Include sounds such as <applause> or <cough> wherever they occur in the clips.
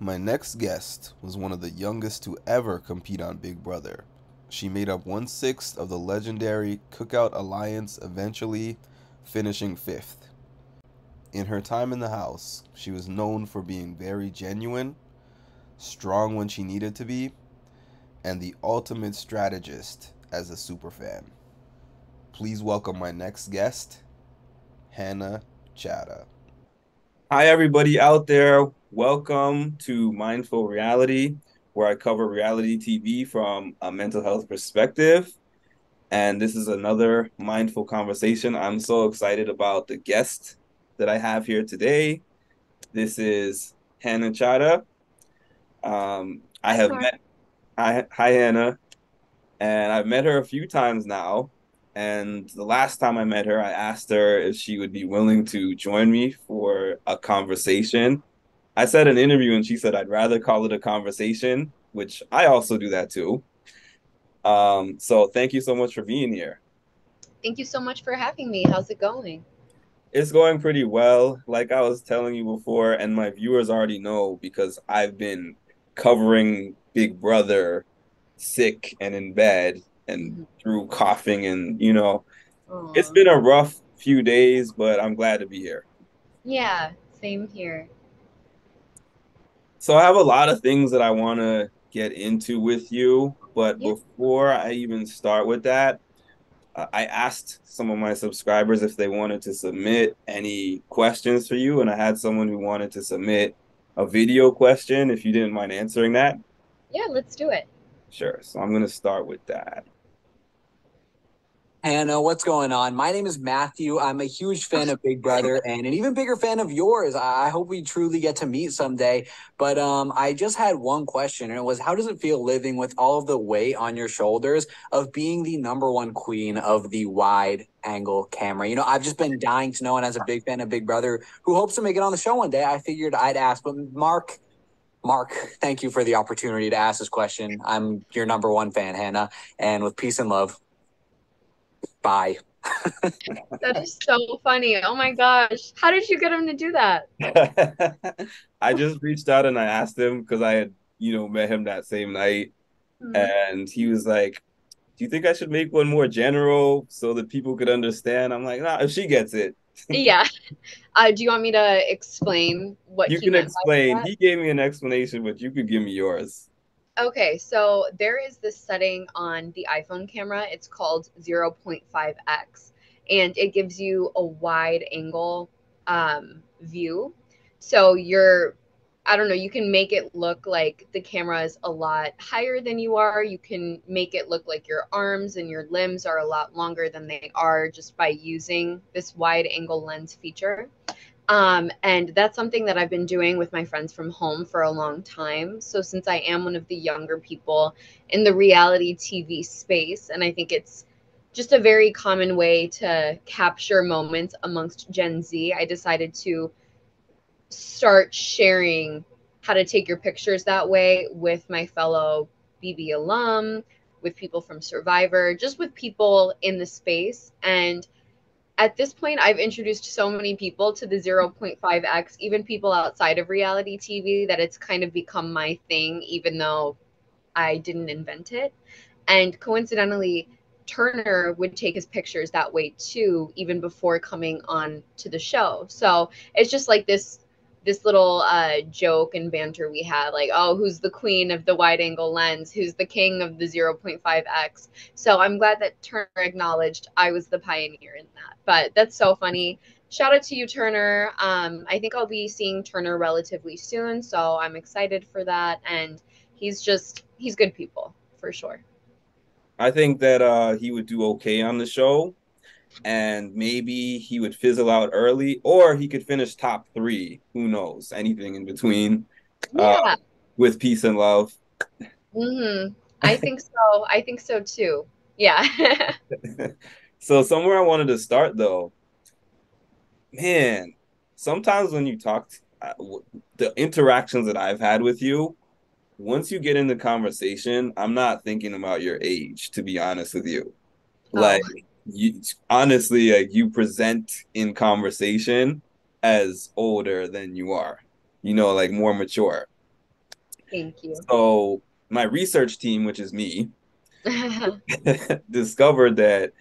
My next guest was one of the youngest to ever compete on Big Brother. She made up one sixth of the legendary Cookout Alliance, eventually finishing fifth. In her time in the house, she was known for being very genuine, strong when she needed to be, and the ultimate strategist as a superfan. Please welcome my next guest, Hannah Chaddha. Hi, everybody out there. Welcome to Mindful Reality, where I cover reality TV from a mental health perspective. And this is another mindful conversation. I'm so excited about the guest that I have here today. This is Hannah Chaddha. Um, I have met. I, hi, Hannah. And I've met her a few times now. And the last time I met her, I asked her if she would be willing to join me for a conversation. I said an interview, and she said I'd rather call it a conversation, which I also do that too. Um, so thank you so much for being here. Thank you so much for having me. How's it going? It's going pretty well. Like I was telling you before, and my viewers already know because I've been covering Big Brother sick and in bed and mm-hmm. through coughing and you know Aww. it's been a rough few days but i'm glad to be here yeah same here so i have a lot of things that i want to get into with you but before i even start with that uh, i asked some of my subscribers if they wanted to submit any questions for you and i had someone who wanted to submit a video question if you didn't mind answering that. Yeah let's do it. Sure. So i'm going to start with that Hannah, what's going on? My name is Matthew. I'm a huge fan of Big Brother and an even bigger fan of yours. I hope we truly get to meet someday. But um, I just had one question, and it was how does it feel living with all of the weight on your shoulders of being the number one queen of the wide angle camera? You know, I've just been dying to know, and as a big fan of Big Brother who hopes to make it on the show one day, I figured I'd ask. But Mark, Mark, thank you for the opportunity to ask this question. I'm your number one fan, Hannah, and with peace and love. Bye. that is so funny. Oh my gosh. How did you get him to do that? <laughs> I just reached out and I asked him because I had, you know, met him that same night. Mm-hmm. And he was like, Do you think I should make one more general so that people could understand? I'm like, nah, if she gets it. <laughs> yeah. Uh, do you want me to explain what you can explain? He gave me an explanation, but you could give me yours. Okay, so there is this setting on the iPhone camera. It's called 0.5x, and it gives you a wide angle um, view. So you're, I don't know, you can make it look like the camera is a lot higher than you are. You can make it look like your arms and your limbs are a lot longer than they are just by using this wide angle lens feature. Um, and that's something that I've been doing with my friends from home for a long time. So, since I am one of the younger people in the reality TV space, and I think it's just a very common way to capture moments amongst Gen Z, I decided to start sharing how to take your pictures that way with my fellow BB alum, with people from Survivor, just with people in the space. And at this point i've introduced so many people to the 0.5x even people outside of reality tv that it's kind of become my thing even though i didn't invent it. And coincidentally turner would take his pictures that way too even before coming on to the show. So it's just like this this little uh, joke and banter we had like oh who's the queen of the wide angle lens? Who's the king of the 0.5x so i'm glad that turner acknowledged i was the pioneer in that but that's so funny. Shout out to you turner. Um, i think i'll be seeing turner relatively soon so i'm excited for that and he's just he's good people for sure. I think that uh, he would do okay on the show and maybe he would fizzle out early, or he could finish top three. Who knows? Anything in between. Uh, yeah. Uh, with peace and love. Mm-hmm. I think so. I think so too. Yeah. <laughs> so somewhere I wanted to start though, man. Sometimes when you talk, to, uh, the interactions that I've had with you, once you get in the conversation, I'm not thinking about your age. To be honest with you, oh. like you honestly like you present in conversation as older than you are you know like more mature Thank you. So my research team, which is me, <laughs> <laughs> discovered that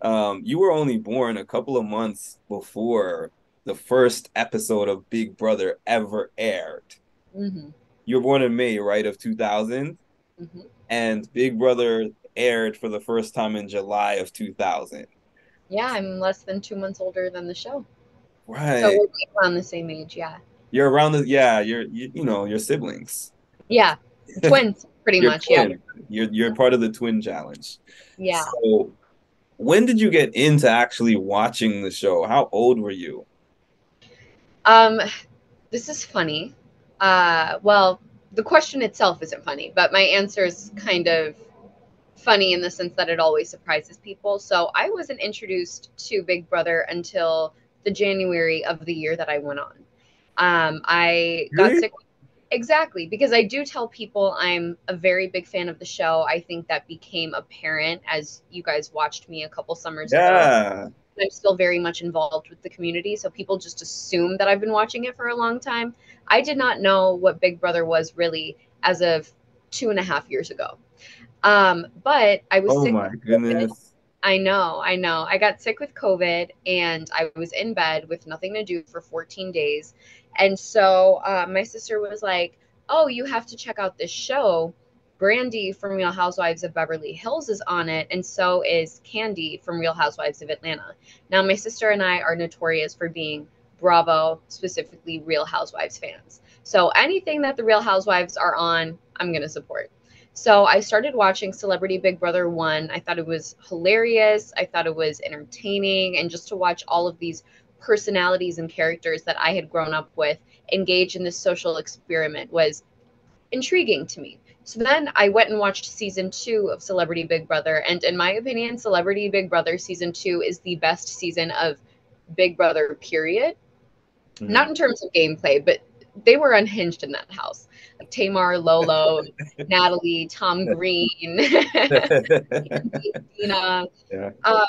um, you were only born a couple of months before the first episode of Big Brother ever aired. hmm You were born in May, right, of 2000, hmm and Big Brother aired for the first time in July of 2000. Yeah, I'm less than two months older than the show. Right. So we're around the same age, yeah. you're around the yeah, you're you, you know, your siblings. Yeah. <laughs> Twins, pretty much, yeah. You're you're part of the twin challenge. Yeah. So when did you get into actually watching the show? How old were you? Um, this is funny. Uh, well, the question itself isn't funny, but my answer is kind of funny in the sense that it always surprises people. So I wasn't introduced to Big Brother until the January of the year that I went on. Um, I got Really? sick. Exactly, because I do tell people I'm a very big fan of the show. I think that became apparent as you guys watched me a couple summers ago. Yeah. I'm still very much involved with the community, so people just assume that I've been watching it for a long time. I did not know what Big Brother was really as of two and a half years ago. Um, but I was Oh sick. my goodness. I know, I know. I got sick with COVID and I was in bed with nothing to do for 14 days. And so uh, my sister was like, Oh, you have to check out this show. Brandi from Real Housewives of Beverly Hills is on it, and so is Kandi from Real Housewives of Atlanta. Now, my sister and I are notorious for being Bravo, specifically Real Housewives fans. So anything that the Real Housewives are on, I'm going to support. So I started watching Celebrity Big Brother 1. I thought it was hilarious. I thought it was entertaining. And just to watch all of these personalities and characters that I had grown up with engage in this social experiment was intriguing to me. So then I went and watched season two of Celebrity Big Brother. And in my opinion, Celebrity Big Brother season two is the best season of Big Brother, period. Mhm. Not in terms of gameplay, but they were unhinged in that house. Like Tamar, Lolo, <laughs> Natalie, Tom Green, <laughs> Dina. Yeah. Um,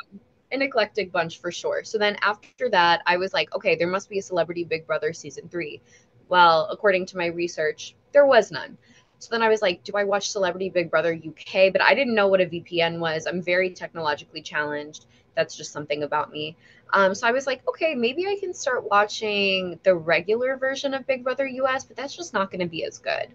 an eclectic bunch for sure. So then after that, I was like, okay, there must be a Celebrity Big Brother season three. Well, according to my research, there was none. So then I was like, do I watch Celebrity Big Brother UK? But I didn't know what a VPN was. I'm very technologically challenged. That's just something about me. Um, so I was like, okay, maybe I can start watching the regular version of Big Brother US, but that's just not going to be as good.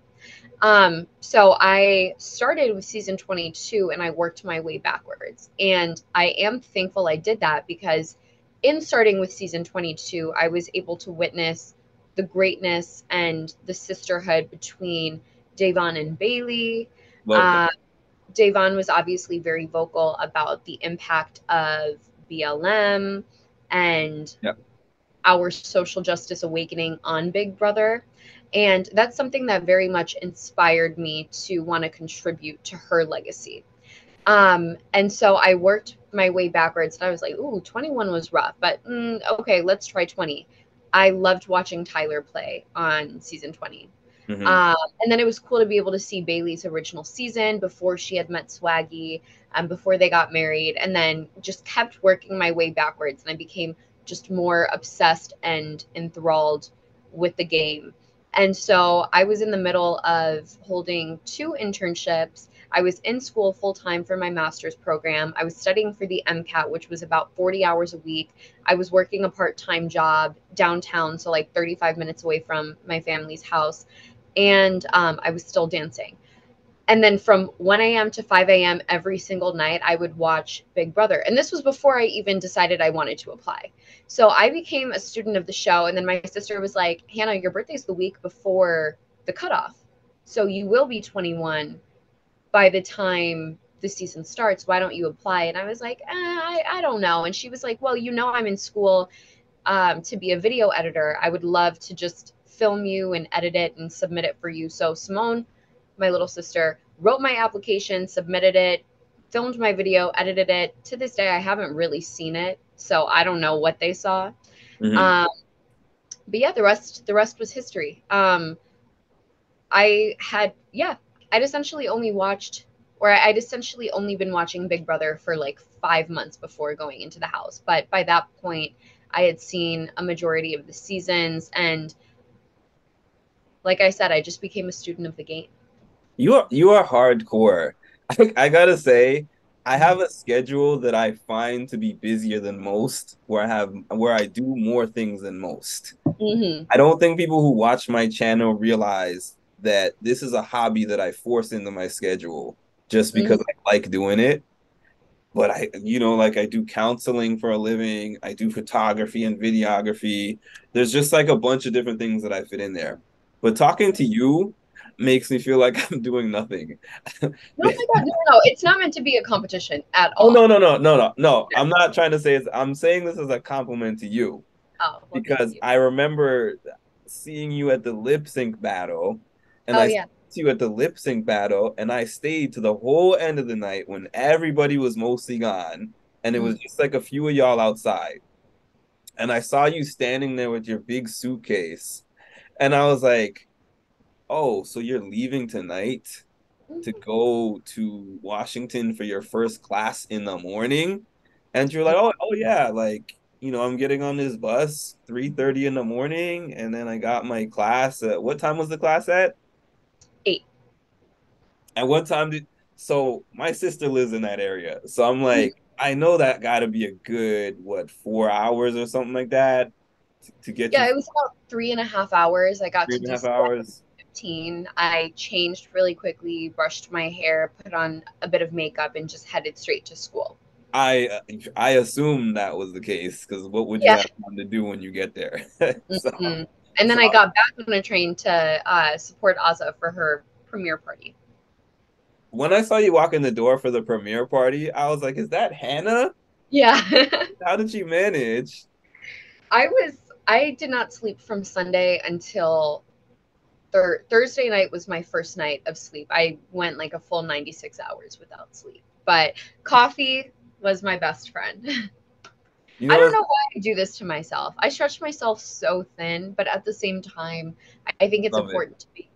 Um, so I started with season 22 and I worked my way backwards. And I am thankful I did that because in starting with season 22, I was able to witness the greatness and the sisterhood between Da'Vonne and Bayleigh. Uh, Da'Vonne was obviously very vocal about the impact of BLM and Yep. our social justice awakening on Big Brother. And that's something that very much inspired me to want to contribute to her legacy. Um, and so I worked my way backwards and I was like, ooh, 21 was rough, but mm, okay, let's try 20. I loved watching Tyler play on season 20. Mhm. Um, and then it was cool to be able to see Bayleigh's original season before she had met Swaggy, um, before they got married, and then just kept working my way backwards. And I became just more obsessed and enthralled with the game. And so I was in the middle of holding two internships. I was in school full time for my master's program. I was studying for the MCAT, which was about 40 hours a week. I was working a part time job downtown, so like 35 minutes away from my family's house and um, I was still dancing. And then from 1 a.m. to 5 a.m. every single night, I would watch Big Brother. And this was before I even decided I wanted to apply. So I became a student of the show. And then my sister was like, Hannah, your birthday's the week before the cutoff. So you will be 21 by the time the season starts. Why don't you apply? And I was like, eh, I, I don't know. And she was like, Well, you know, I'm in school um, to be a video editor. I would love to just film you and edit it and submit it for you. So Simone, my little sister, wrote my application, submitted it, filmed my video, edited it. To this day, I haven't really seen it, so I don't know what they saw. Mhm. Um, but yeah, the rest the rest was history. Um, I had yeah, I'd essentially only watched, or I'd essentially only been watching Big Brother for like five months before going into the house. But by that point, I had seen a majority of the seasons and like I said, I just became a student of the game. You are you are hardcore. <laughs> I, I gotta say, I have a schedule that I find to be busier than most, where I have where I do more things than most. Mm-hmm. I don't think people who watch my channel realize that this is a hobby that I force into my schedule just because I like doing it. But I, you know, like I do counseling for a living, I do photography and videography. There's just like a bunch of different things that I fit in there. But talking to you makes me feel like <laughs> I'm doing nothing. My God, no, no, it's not meant to be a competition at all. Oh no, no, no, no, no, no. I'm not trying to say it's I'm saying this as a compliment to you. Oh, well, because you. I remember seeing you at the lip sync battle, and oh I yeah, saw you at the lip sync battle, and I stayed to the whole end of the night when everybody was mostly gone, and it was Mm-hmm. just like a few of y'all outside, and I saw you standing there with your big suitcase, and I was like, "Oh, so you're leaving tonight to mm-hmm. go to Washington for your first class in the morning?" And you're like, "Oh, oh yeah, like." you know, I'm getting on this bus 3:30 in the morning, and then I got my class at what time was the class at? Eight. At what time did so my sister lives in that area. So I'm like, mm-hmm. I know that gotta be a good what four hours or something like that to, to get yeah. you It was about three and a half hours. I got three to and a half hours. 15. I changed really quickly, brushed my hair, put on a bit of makeup, and just headed straight to school. I I assume that was the case because what would you Yeah. have time to do when you get there? <laughs> so, Mhm. And then so- I got back on a train to uh, support Azah for her premiere party. when I saw you walk in the door for the premiere party, I was like, "Is that Hannah? Yeah. <laughs> How did she manage?" I was I did not sleep from Sunday until thir- Thursday night was my first night of sleep. I went like a full 96 hours without sleep. But coffee was my best friend. <laughs> You I don't know why I do this to myself. I stretch myself so thin, but at the same time, I think it's Love it. important to make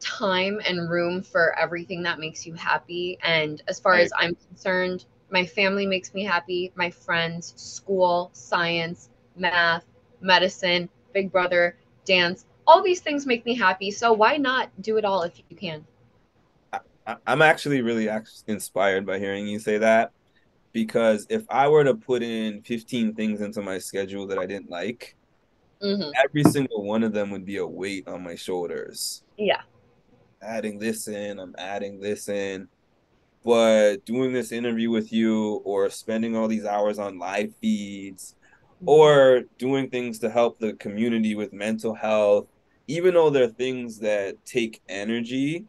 time and room for everything that makes you happy. And as far I as I'm concerned, my family makes me happy, my friends, school, science, math, medicine, big brother, dance, all these things make me happy. So why not do it all if you can? I- I'm actually really inspired by hearing you say that because if I were to put in 15 things into my schedule that I didn't like, hmm every single one of them would be a weight on my shoulders. Yeah. Adding this in, I'm adding this in. But doing this interview with you or spending all these hours on live feeds or doing things to help the community with mental health, even though they're things that take energy,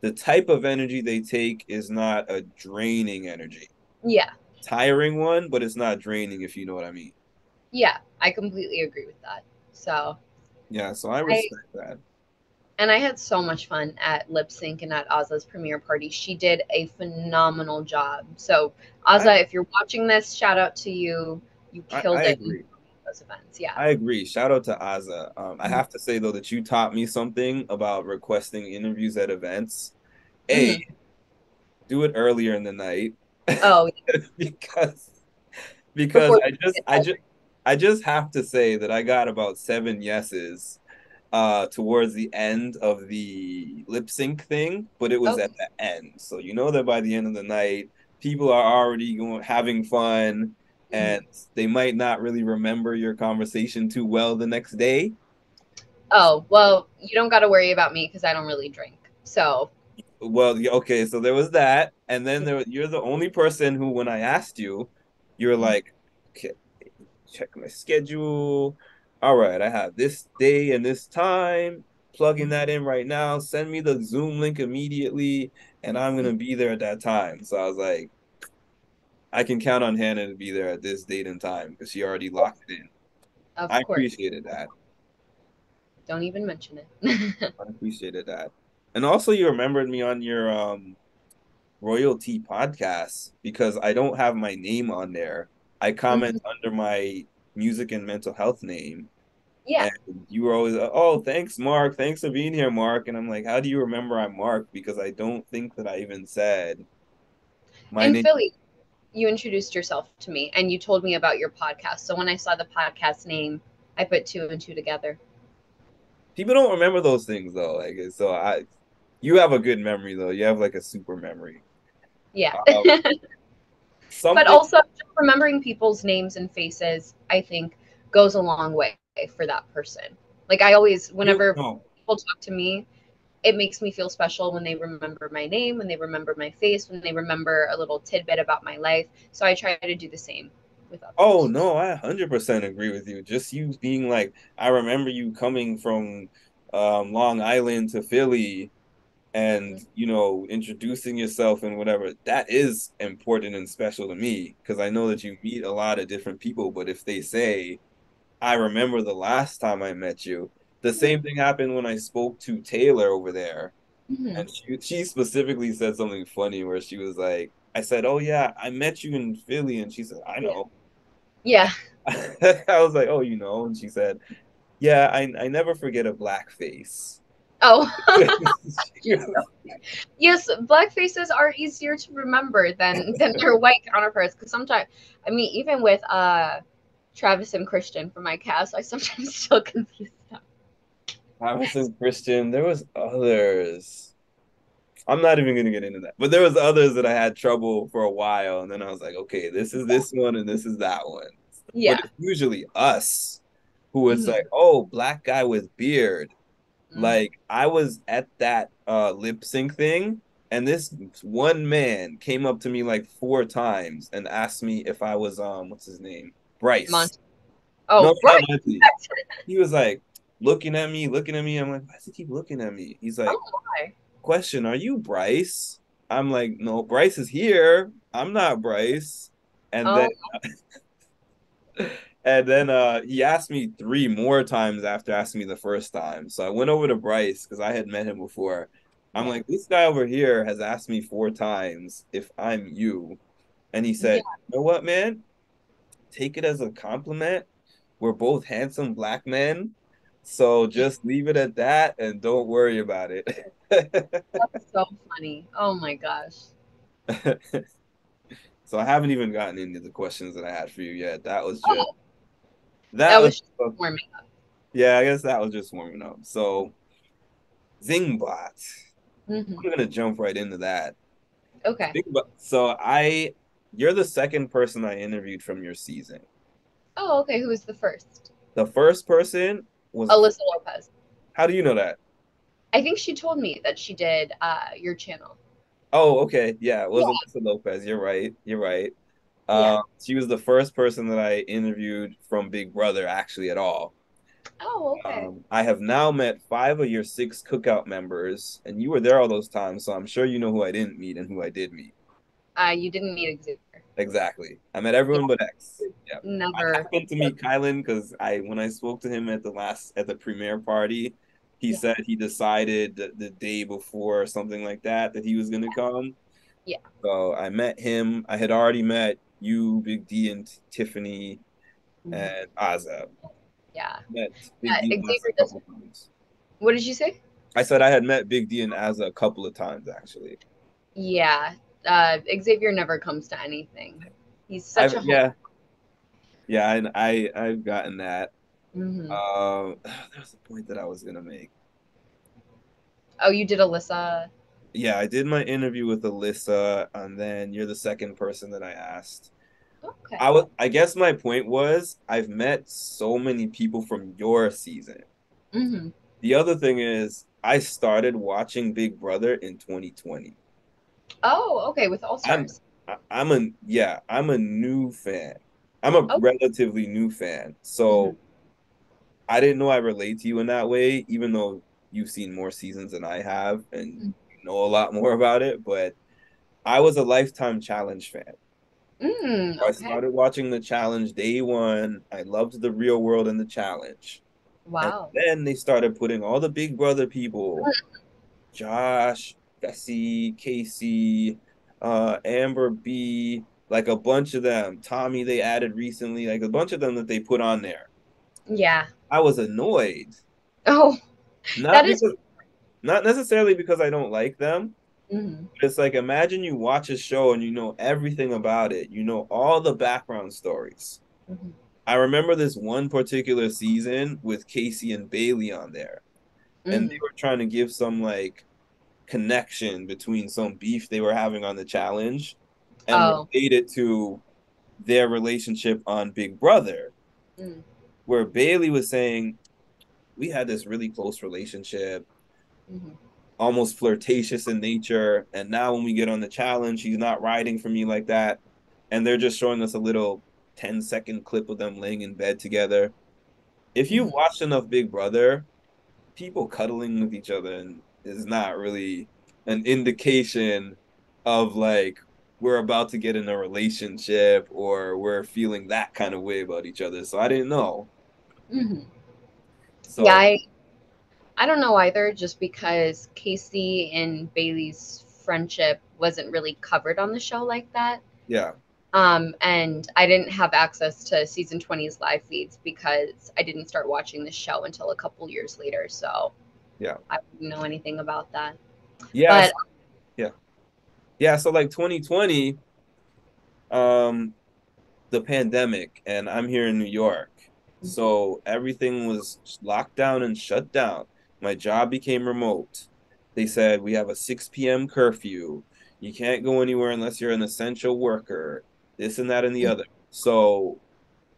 the type of energy they take is not a draining energy. Yeah. Tiring one, but it's not draining, if you know what I mean. Yeah. I completely agree with that. So Yeah, so I respect that. and I had so much fun at lip sync and at Azah's premiere party. She did a phenomenal job. So Azah, I- if you're watching this, shout out to you. You I, killed I it agree. Those events. Yeah. I agree. Shout out to Azah. Um, I have to say though that you taught me something about requesting interviews at events. A, do it earlier in the night oh, <laughs> because because Before I just I just I just have to say that I got about seven yeses uh towards the end of the lip sync thing, but it was Okay. at the end. So you know that by the end of the night, people are already going having fun and they might not really remember your conversation too well the next day. oh, well, you don't got to worry about me because I don't really drink. So Well, okay, so there was that, and then there you're the only person who, when I asked you, you're mm-hmm. like, okay, check my schedule. All right, I have this day and this time. Plugging mm-hmm. that in right now. Send me the Zoom link immediately, and I'm gonna mm-hmm. be there at that time. So I was like, I can count on Hannah to be there at this date and time because she already locked it in. of I course, appreciated that. don't even mention it. <laughs> I appreciated that. And also you remembered me on your um royalty podcast because I don't have my name on there. I comment under my music and mental health name. yeah. And you were always oh thanks Mark. Thanks for being here, Mark. And I'm like, how do you remember I'm Mark? Because I don't think that I even said my in name. Philly, you introduced yourself to me and you told me about your podcast. So when I saw the podcast name, I put two and two together. people don't remember those things though. Like so, I you have a good memory though. You have like a super memory. Yeah. Um, <laughs> something, but also just remembering people's names and faces, I think, goes a long way for that person. Like I always, whenever no, people talk to me, it makes me feel special when they remember my name, when they remember my face, when they remember a little tidbit about my life. So I try to do the same with others. Oh no, I 100% agree with you. Just you being like, I remember you coming from um, Long Island to Philly and, you know, introducing yourself and whatever. That is important and special to me because I know that you meet a lot of different people, but if they say, I remember the last time I met you, the same thing happened when I spoke to Taylor over there. Mhm. And she she specifically said something funny where she was like, I said, "Oh yeah, I met you in Philly," and she said, "I know." Yeah. <laughs> I was like, "Oh, you know," and she said, "Yeah, I I never forget a black face." Oh, <laughs> <laughs> yes. Black faces are easier to remember than than their white counterparts. Because sometimes, I mean, even with uh, Travis and Christian from my cast, I sometimes still confuse them. Travis and Christian. There was others. I'm not even gonna get into that, but there was others that I had trouble for a while, and then I was like, okay, this is this one, and this is that one. Yeah. But it's usually us who is Mhm. like, oh, black guy with beard. Mm. Like I was at that uh lip sync thing, and this one man came up to me like four times and asked me if I was um what's his name? Bryce. Oh, No. Monte. He was like looking at me, looking at me. I'm like, why does he keep looking at me? He's like, Oh question, are you Bryce? I'm like, no, Bryce is here. I'm not Bryce. And Oh. then <laughs> and then uh he asked me three more times after asking me the first time. So I went over to Bryce because I had met him before. I'm like, this guy over here has asked me four times if I'm you. And he said, you know what, man? Take it as a compliment. We're both handsome black men. So just leave it at that and don't worry about it. That's <laughs> so funny. Oh my gosh. <laughs> so I haven't even gotten into the questions that I had for you yet. That was just Oh, that, that was, was warming up. yeah, I guess that was just warming up. So Zingbot. Mhm. I'm gonna jump right into that. Okay. Zingbot. So I you're the second person I interviewed from your season. Oh, okay. Who was the first? The first person was Alyssa Lopez. how do you know that? I think she told me that she did uh, your channel. Oh, okay. Yeah, it was Alyssa Lopez. You're right. You're right. Yeah. Uh, she was the first person that I interviewed from Big Brother, actually, at all. Oh, okay. Um, I have now met five of your six cookout members, and you were there all those times, so I'm sure you know who I didn't meet and who I did meet. uh, you didn't meet. Exactly. I met everyone but X. Yeah. I Never. happened to meet Kyland because I, when I spoke to him at the last at the premiere party, he Yeah. said he decided the, the day before or something like that that he was gonna come. Yeah. So I met him. I had already met you, Big D, and Tiffany mm-hmm. and Azah. Yeah. Met Big Yeah, D and Xavier Azah times. What did you say? I said I had met Big D and Azah a couple of times actually. Yeah. Uh, Xavier never comes to anything. He's such I've- a yeah. Yeah, and I I've gotten that. Mhm. Um, <sighs> there's a point that I was gonna make. Oh, you did Alyssa. Yeah, I did my interview with Alyssa, and then you're the second person that I asked. Okay. I was, I guess my point was I've met so many people from your season. hmm The other thing is I started watching Big Brother in 2020. Oh, okay. With All Stars. I, I'm a yeah, I'm a new fan. I'm a Okay. relatively new fan, so Mhm. I didn't know I relate to you in that way, even though you've seen more seasons than I have and Mhm. you know a lot more about it. But I was a lifetime challenge fan. Mm, I started watching the challenge day one. I loved the real world and the challenge. Wow. And then they started putting all the Big Brother people, Josh, Fessy, Kaycee, uh, Amber B, like a bunch of them. Tommy they added recently, like a bunch of them that they put on there. Yeah. I was annoyed. Oh. Not That is- because, not necessarily because I don't like them. hmm It's like imagine you watch a show and you know everything about it. You know all the background stories. hmm I remember this one particular season with Kaycee and Bayleigh on there. and Mhm. they were trying to give some like connection between some beef they were having on the challenge and Oh. relate it to their relationship on Big Brother, Mm. where Bayleigh was saying, We had this really close relationship, Mhm. almost flirtatious in nature. And now when we get on the challenge, he's not riding for me like that. And they're just showing us a little 10 second clip of them laying in bed together. If you've Mhm. watched enough Big Brother, people cuddling with each other and is not really an indication of like we're about to get in a relationship or we're feeling that kind of way about each other. So I didn't know. Mhm. So yeah, I, I don't know either, just because Kaycee and Bayleigh's friendship wasn't really covered on the show like that. yeah. Um, and I didn't have access to season 20's live feeds because I didn't start watching the show until a couple years later. So Yeah. I didn't know anything about that. Yeah. But yeah. Yeah, so like 2020 um the pandemic and I'm here in New York. So everything was locked down and shut down. My job became remote. They said we have a 6 p.m. curfew. You can't go anywhere unless you're an essential worker. This and that and the Mhm. other. So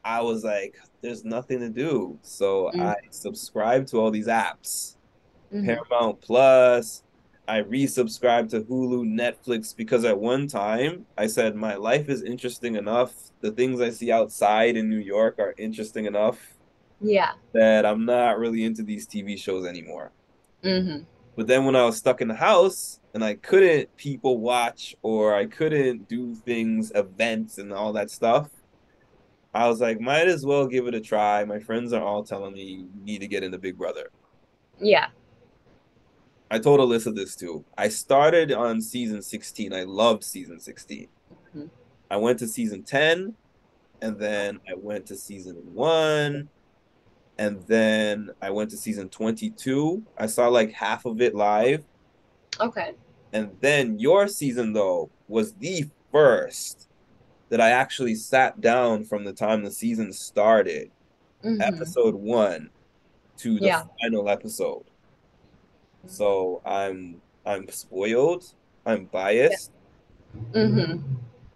I was like, there's nothing to do. So Mhm. I subscribed to all these apps. Mhm. Paramount Plus. I resubscribed to Hulu, Netflix because at one time I said my life is interesting enough. The things I see outside in New York are interesting enough yeah. that I'm not really into these TV shows anymore. hmm But then when I was stuck in the house and I couldn't people watch or I couldn't do things, events and all that stuff, I was like, might as well give it a try. My friends are all telling me you need to get into Big Brother. Yeah. I told Alyssa this too. I started on season 16. I loved season 16. Mhm. I went to season 10, and then I went to season 1, and then I went to season 22. I saw like half of it live. Okay. And then your season, though, was the first that I actually sat down from the time the season started, Mhm. episode one, to the Yeah. final episode. So I'm I'm spoiled. I'm biased. hmm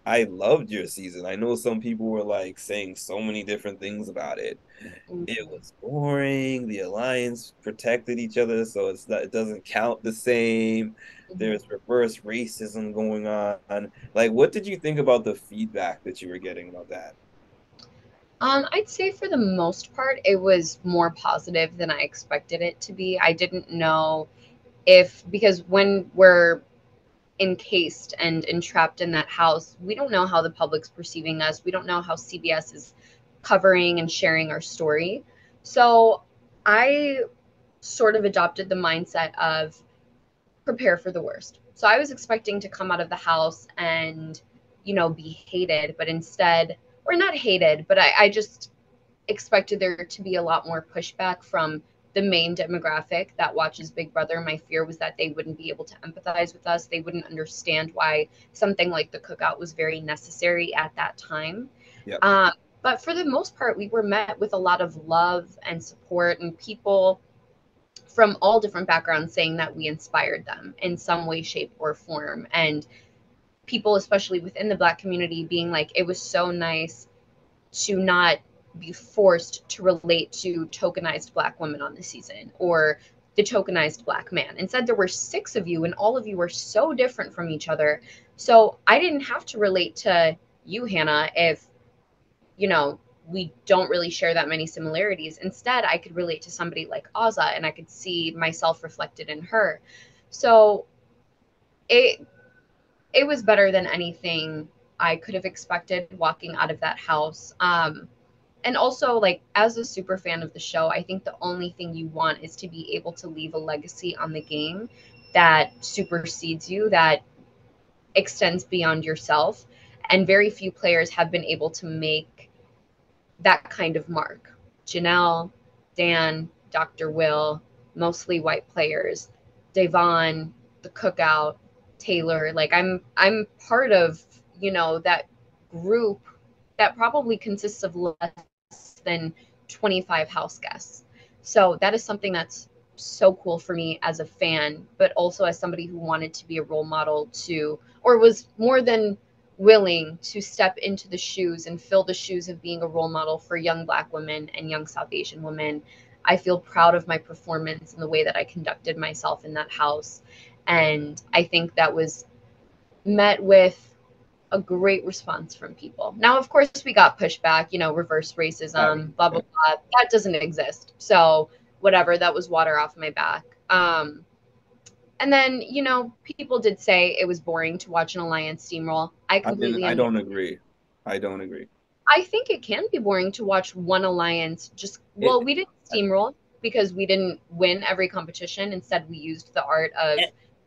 I loved your season. I know some people were like saying so many different things about it. It was boring. The alliance protected each other, so it's not, it doesn't count the same. There's reverse racism going on. Like, what did you think about the feedback that you were getting about that? Um, I'd say for the most part, it was more positive than I expected it to be. I didn't know if, because when we're encased and entrapped in that house, we don't know how the public's perceiving us. We don't know how CBS is covering and sharing our story. So I sort of adopted the mindset of prepare for the worst. So I was expecting to come out of the house and, you know, be hated, but instead, or not hated, but I, I just expected there to be a lot more pushback from the main demographic that watches Big Brother. My fear was that they wouldn't be able to empathize with us. They wouldn't understand why something like the cookout was very necessary at that time. Yep. Uh, but for the most part, we were met with a lot of love and support, and people from all different backgrounds saying that we inspired them in some way, shape, or form. And people, especially within the Black community, being like, it was so nice to not be forced to relate to tokenized Black women on the season or the tokenized Black man. Instead, there were six of you, and all of you were so different from each other. So I didn't have to relate to you, Hannah, if, you know, we don't really share that many similarities. Instead, I could relate to somebody like Azah and I could see myself reflected in her. So it it was better than anything I could have expected walking out of that house. Um and also like as a super fan of the show, I think the only thing you want is to be able to leave a legacy on the game that supersedes you, that extends beyond yourself. And very few players have been able to make that kind of mark. Janelle, Dan, Dr. Will, mostly white players, Devon, the cookout, Taylor. Like I'm I'm part of, you know, that group that probably consists of less than 25 house guests. So that is something that's so cool for me as a fan, but also as somebody who wanted to be a role model to, or was more than willing to step into the shoes and fill the shoes of being a role model for young Black women and young South Asian women. I feel proud of my performance and the way that I conducted myself in that house. And I think that was met with a great response from people. Now, of course, we got pushback, you know, reverse racism, blah, blah, blah. That doesn't exist. So, whatever, that was water off my back. Um, and then, you know, people did say it was boring to watch an alliance steamroll. I completely I, I don't agree. I don't agree. I think it can be boring to watch one alliance just well, it, we didn't steamroll because we didn't win every competition. Instead, we used the art of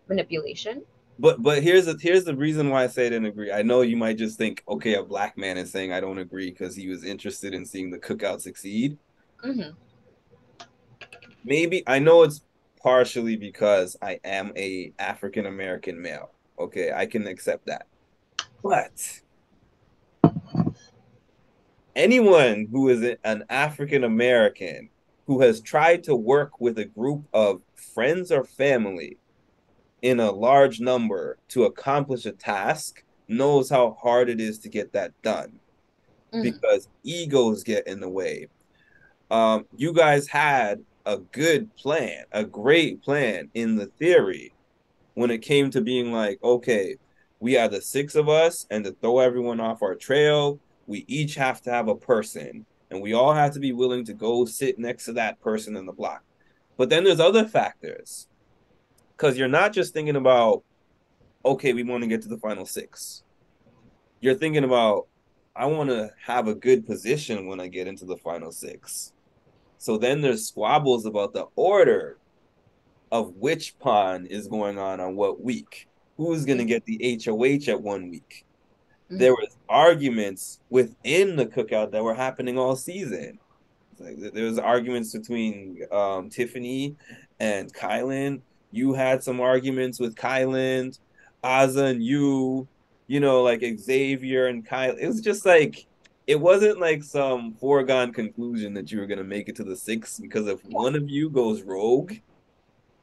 manipulation. But but here's the here's the reason why I say I didn't agree. I know you might just think, okay, a black man is saying I don't agree because he was interested in seeing the cookout succeed. Mm-hmm. Maybe I know it's partially because I am a African American male. Okay, I can accept that. But anyone who is an African American who has tried to work with a group of friends or family in a large number to accomplish a task knows how hard it is to get that done mm. because egos get in the way. Um, you guys had a good plan, a great plan in the theory when it came to being like, okay, we are the six of us, and to throw everyone off our trail, we each have to have a person, and we all have to be willing to go sit next to that person in the block. But then there's other factors because you're not just thinking about okay we want to get to the final six. You're thinking about i want to have a good position when i get into the final six. So then there's squabbles about the order of which pawn is going on on what week. Who's going to get the hoh at one week? Mm-hmm. there was arguments within the cookout that were happening all season. Like there was arguments between um, tiffany and kyland you had some arguments with Kyland, Azah and you, you know, like Xavier and Kyle. It was just like it wasn't like some foregone conclusion that you were gonna make it to the six because if one of you goes rogue,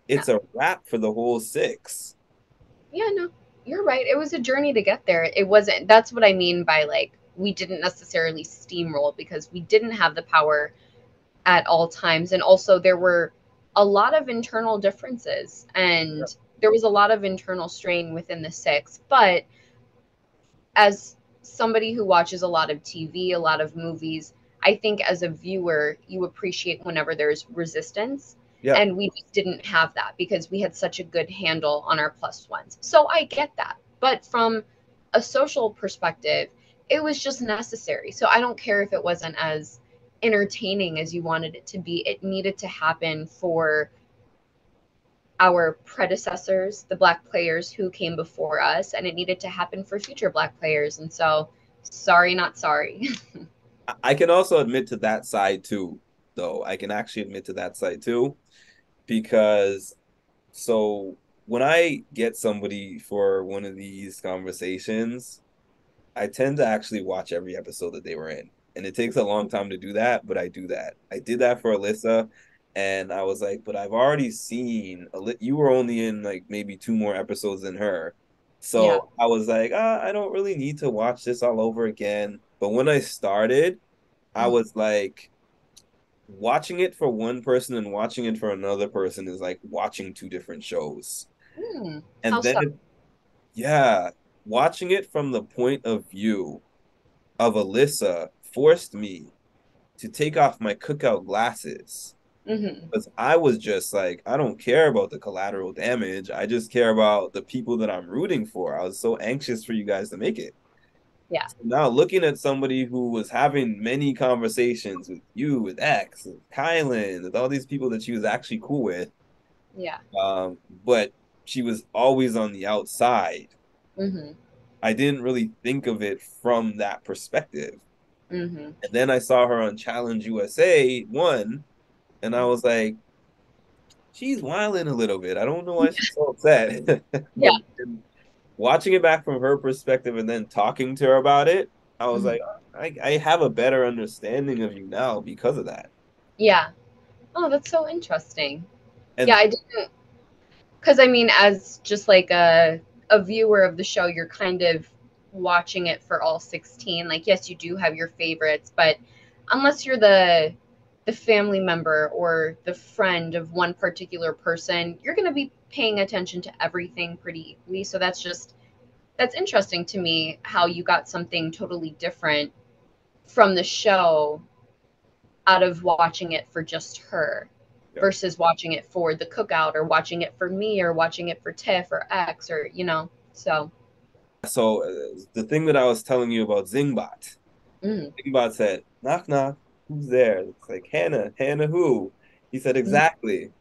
it's a wrap for the whole six. Yeah, no, you're right. It was a journey to get there. It wasn't that's what I mean by like we didn't necessarily steamroll because we didn't have the power at all times. And also there were a lot of internal differences and there was a lot of internal strain within the six but as somebody who watches a lot of tv a lot of movies i think as a viewer you appreciate whenever there's resistance yeah. and we just didn't have that because we had such a good handle on our plus ones. So i get that but from a social perspective it was just necessary. So i don't care if it wasn't as entertaining as you wanted it to be. It needed to happen for our predecessors, the black players who came before us, and it needed to happen for future black players. And so, sorry, not sorry. <laughs> I can also admit to that side too, though. I can actually admit to that side too, because so when I get somebody for one of these conversations, I tend to actually watch every episode that they were in and it takes a long time to do that, but I do that. I did that for Alyssa, and I was like, but I've already seen. You were only in like maybe two more episodes than her, so yeah. I was like, ah, I don't really need to watch this all over again. But when I started, I mm. was like, watching it for one person and watching it for another person is like watching two different shows. Mm, and then, it, yeah, watching it from the point of view of Alyssa forced me to take off my cookout glasses mm-hmm. because I was just like, I don't care about the collateral damage. I just care about the people that I'm rooting for. I was so anxious for you guys to make it. Yeah. So now looking at somebody who was having many conversations with you, with X, with Kyland, with all these people that she was actually cool with. Yeah. Um, but she was always on the outside. Mm-hmm. I didn't really think of it from that perspective. Mm-hmm. And then I saw her on Challenge USA one, and I was like, she's whining a little bit. I don't know why she's so upset. <laughs> yeah. watching it back from her perspective and then talking to her about it, I was mm-hmm. like, I, I have a better understanding of you now because of that. Yeah. Oh, that's so interesting. And yeah, I didn't because I mean, as just like a a viewer of the show, you're kind of watching it for all 16. Like, yes, you do have your favorites, but unless you're the the family member or the friend of one particular person, you're going to be paying attention to everything pretty equally. So that's just that's interesting to me how you got something totally different from the show out of watching it for just her Yeah. versus watching it for the cookout or watching it for me or watching it for Tiff or X or you know. So so uh, the thing that I was telling you about Zingbot, mm, Zingbot said, "Knock knock, who's there?" It's like Hannah. Hannah who? He said exactly.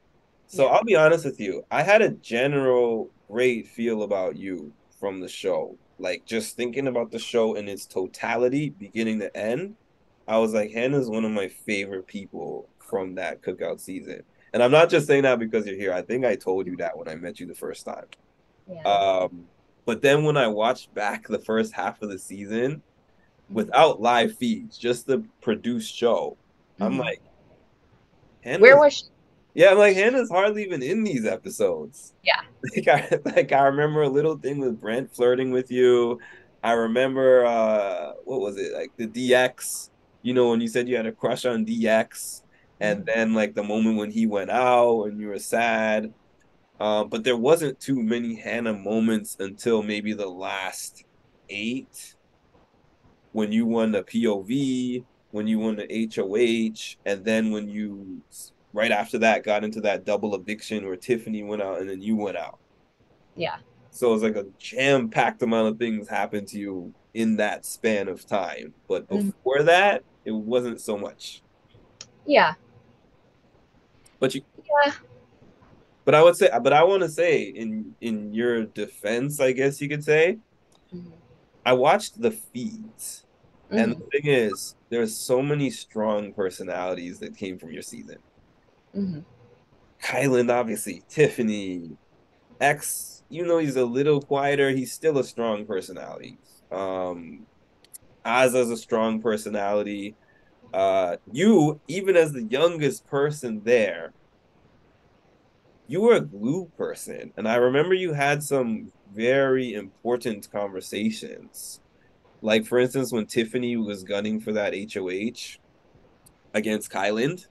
So Yeah. I'll be honest with you. I had a general great feel about you from the show. Like just thinking about the show in its totality, beginning to end, I was like, Hannah's one of my favorite people from that cookout season. And I'm not just saying that because you're here. I think I told you that when I met you the first time. yeah. Um, but then when I watched back the first half of the season Mm-hmm. without live feeds, just the produced show, I'm Mhm. like, Hannah's, Where was she? yeah, I'm like Hannah's hardly even in these episodes. Yeah. <laughs> Like I like I remember a little thing with Brent flirting with you. I remember uh what was it like the DX? You know when you said you had a crush on DX, and Mm-hmm. then like the moment when he went out and you were sad. Um, but there wasn't too many Hannah moments until maybe the last eight, when you won the POV, when you won the HOH, and then when you right after that got into that double eviction where Tiffany went out and then you went out. Yeah. So it's like a jam-packed amount of things happened to you in that span of time. But Mhm. before that, it wasn't so much. Yeah. But you Yeah. But I would say but I want to say in in your defense, I guess you could say, Mhm. I watched the feeds. And Mhm. the thing is, there's so many strong personalities that came from your season. Mhm. Kyland, obviously, Tiffany, X, You know, he's a little quieter, he's still a strong personality. Um, Azah's a strong personality. Uh, you, even as the youngest person there, you were a glue person. And I remember you had some very important conversations. Like, for instance, when Tiffany was gunning for that HOH against Kyland,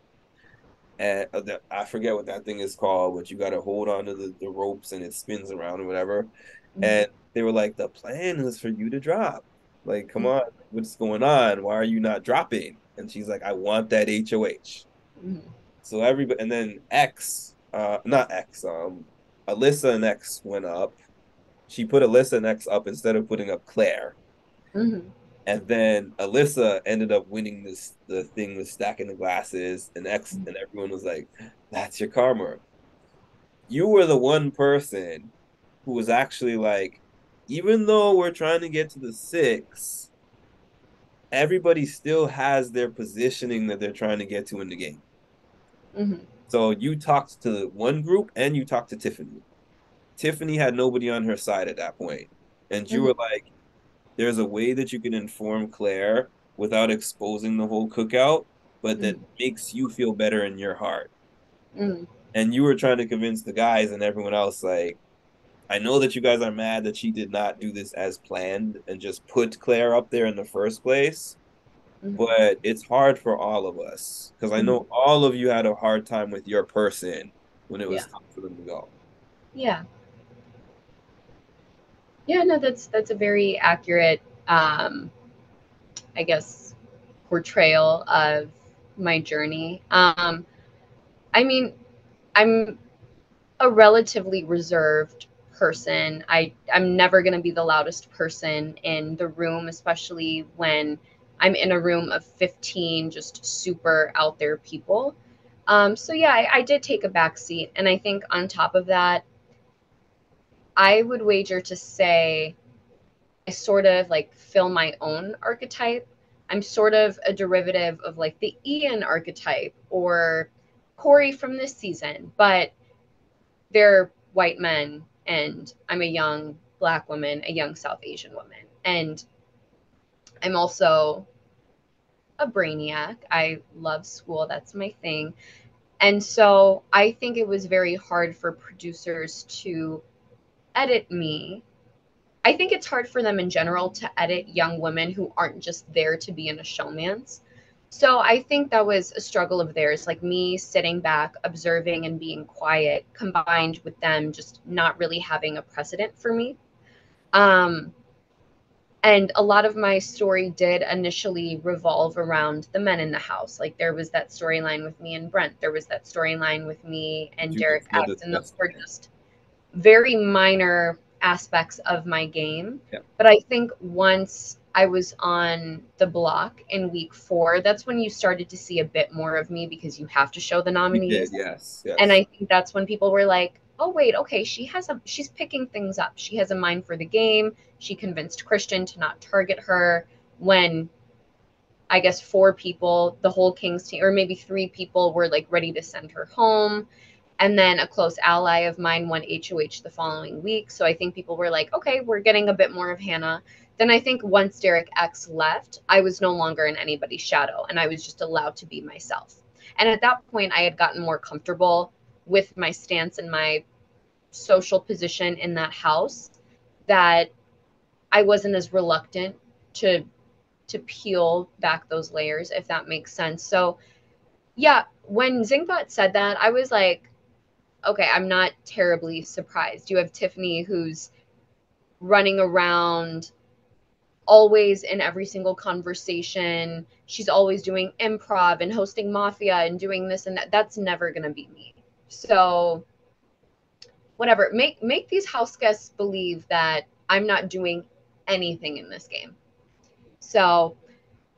and uh, the- I forget what that thing is called, but you got to hold on to the, the ropes and it spins around or whatever. Mm-hmm. And they were like, the plan is for you to drop. Like, come Mhm. on, what's going on? Why are you not dropping? And she's like, I want that HOH. Mhm. So everybody, and then X, uh, not X, um, Alyssa and X went up. She put Alyssa and X up instead of putting up Claire. Mhm. And then Alyssa ended up winning this the thing with stacking the glasses, and X and everyone was like, "That's your karma." You were the one person who was actually like, even though we're trying to get to the six, everybody still has their positioning that they're trying to get to in the game. Mhm. So you talked to one group and you talked to Tiffany. Tiffany had nobody on her side at that point. And you Mhm. were like, there's a way that you can inform Claire without exposing the whole cookout, but that makes you feel better in your heart. Mhm. And you were trying to convince the guys and everyone else, like, I know that you guys are mad that she did not do this as planned and just put Claire up there in the first place Mhm. but it's hard for all of us because I know all of you had a hard time with your person when it was Yeah. time for them to go. Yeah. Yeah, no, that's that's a very accurate um I guess portrayal of my journey. Um I mean, I'm a relatively reserved person. I I'm never going to be the loudest person in the room, especially when I'm in a room of 15 just super out there people. Um, so yeah, I, I did take a back seat, and I think on top of that, I would wager to say I sort of like fill my own archetype. I'm sort of a derivative of like the Ian archetype or Corey from this season, but they're white men, and I'm a young black woman, a young South Asian woman, and I'm also a brainiac. I love school, that's my thing. And so I think it was very hard for producers to edit me. I think it's hard for them in general to edit young women who aren't just there to be in a showman's. So I think that was a struggle of theirs, like me sitting back, observing and being quiet, combined with them just not really having a precedent for me. Um, and a lot of my story did initially revolve around the men in the house. Like there was that storyline with me and Brent. There was that storyline with me and You Derek and those were just very minor aspects of my game. Yeah. But I think once I was on the block in week four, that's when you started to see a bit more of me because you have to show the nominees. did, yes, yes. And I think that's when people were like, "Oh wait, okay, she has a she's picking things up. She has a mind for the game. She convinced Christian to not target her when I guess four people, the whole Kings team or maybe three people were like ready to send her home. And then a close ally of mine won HOH the following week. So I think people were like, "Okay, we're getting a bit more of Hannah." Then I think once Derek X left, I was no longer in anybody's shadow and I was just allowed to be myself. And at that point, I had gotten more comfortable with my stance and my social position in that house that I wasn't as reluctant to to peel back those layers if that makes sense. So yeah, when Zingbot said that, I was like, okay, I'm not terribly surprised. You have Tiffany who's running around always in every single conversation. She's always doing improv and hosting mafia and doing this and that. That's never going to be me. So whatever, make make these house guests believe that I'm not doing anything in this game. So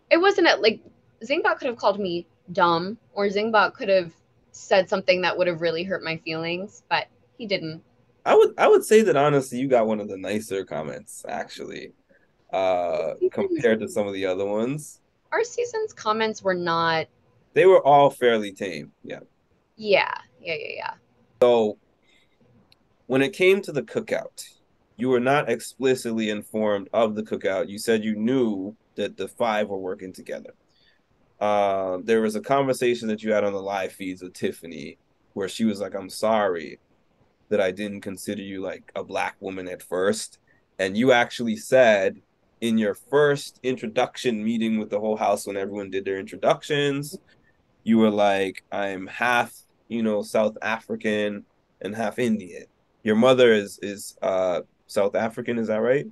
it wasn't a, like Zingbot could have called me dumb or Zingbot could have said something that would have really hurt my feelings, but he didn't. I would I would say that honestly, you got one of the nicer comments actually, uh, compared to some of the other ones. Our season's comments were not They were all fairly tame. Yeah. yeah, yeah, yeah, yeah. So when it came to the cookout, you were not explicitly informed of the cookout. You said you knew that the five were working together. Uh, there was a conversation that you had on the live feeds with Tiffany where she was like, I'm sorry that I didn't consider you like a black woman at first. And you actually said in your first introduction meeting with the whole house when everyone did their introductions, you were like, I'm half, you know, South African and half Indian. Your mother is is uh South African, is that right?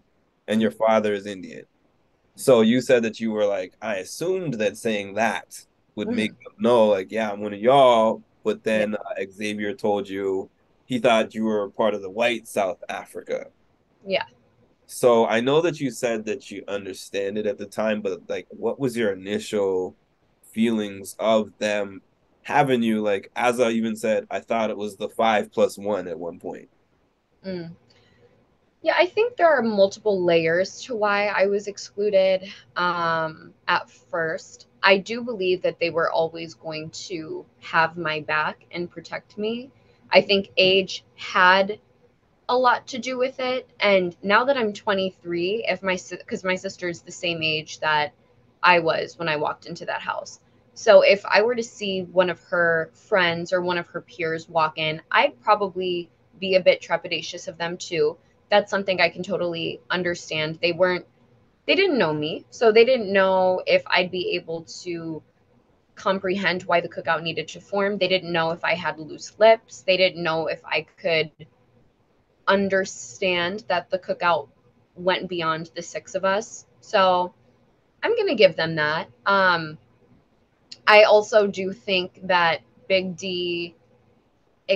And your father is Indian. So you said that you were like, I assumed that saying that would make them know, like, yeah, I'm one of y'all. But then uh, Xavier told you he thought you were part of the white South Africa. Yeah. So I know that you said that you understand it at the time, but like, what was your initial feelings of them having you? Like, as I even said, I thought it was the five plus one at one point. Mm. Yeah, I think there are multiple layers to why I was excluded um, at first. I do believe that they were always going to have my back and protect me. I think age had a lot to do with it. And now that I'm 23, if my because my sister is the same age that I was when I walked into that house. So if I were to see one of her friends or one of her peers walk in, I'd probably be a bit trepidatious of them too. That's something I can totally understand. They weren't they didn't know me, so they didn't know if I'd be able to comprehend why the cookout needed to form. They didn't know if I had loose lips. They didn't know if I could understand that the cookout went beyond the six of us. So I'm going to give them that. Um, I also do think that Big D,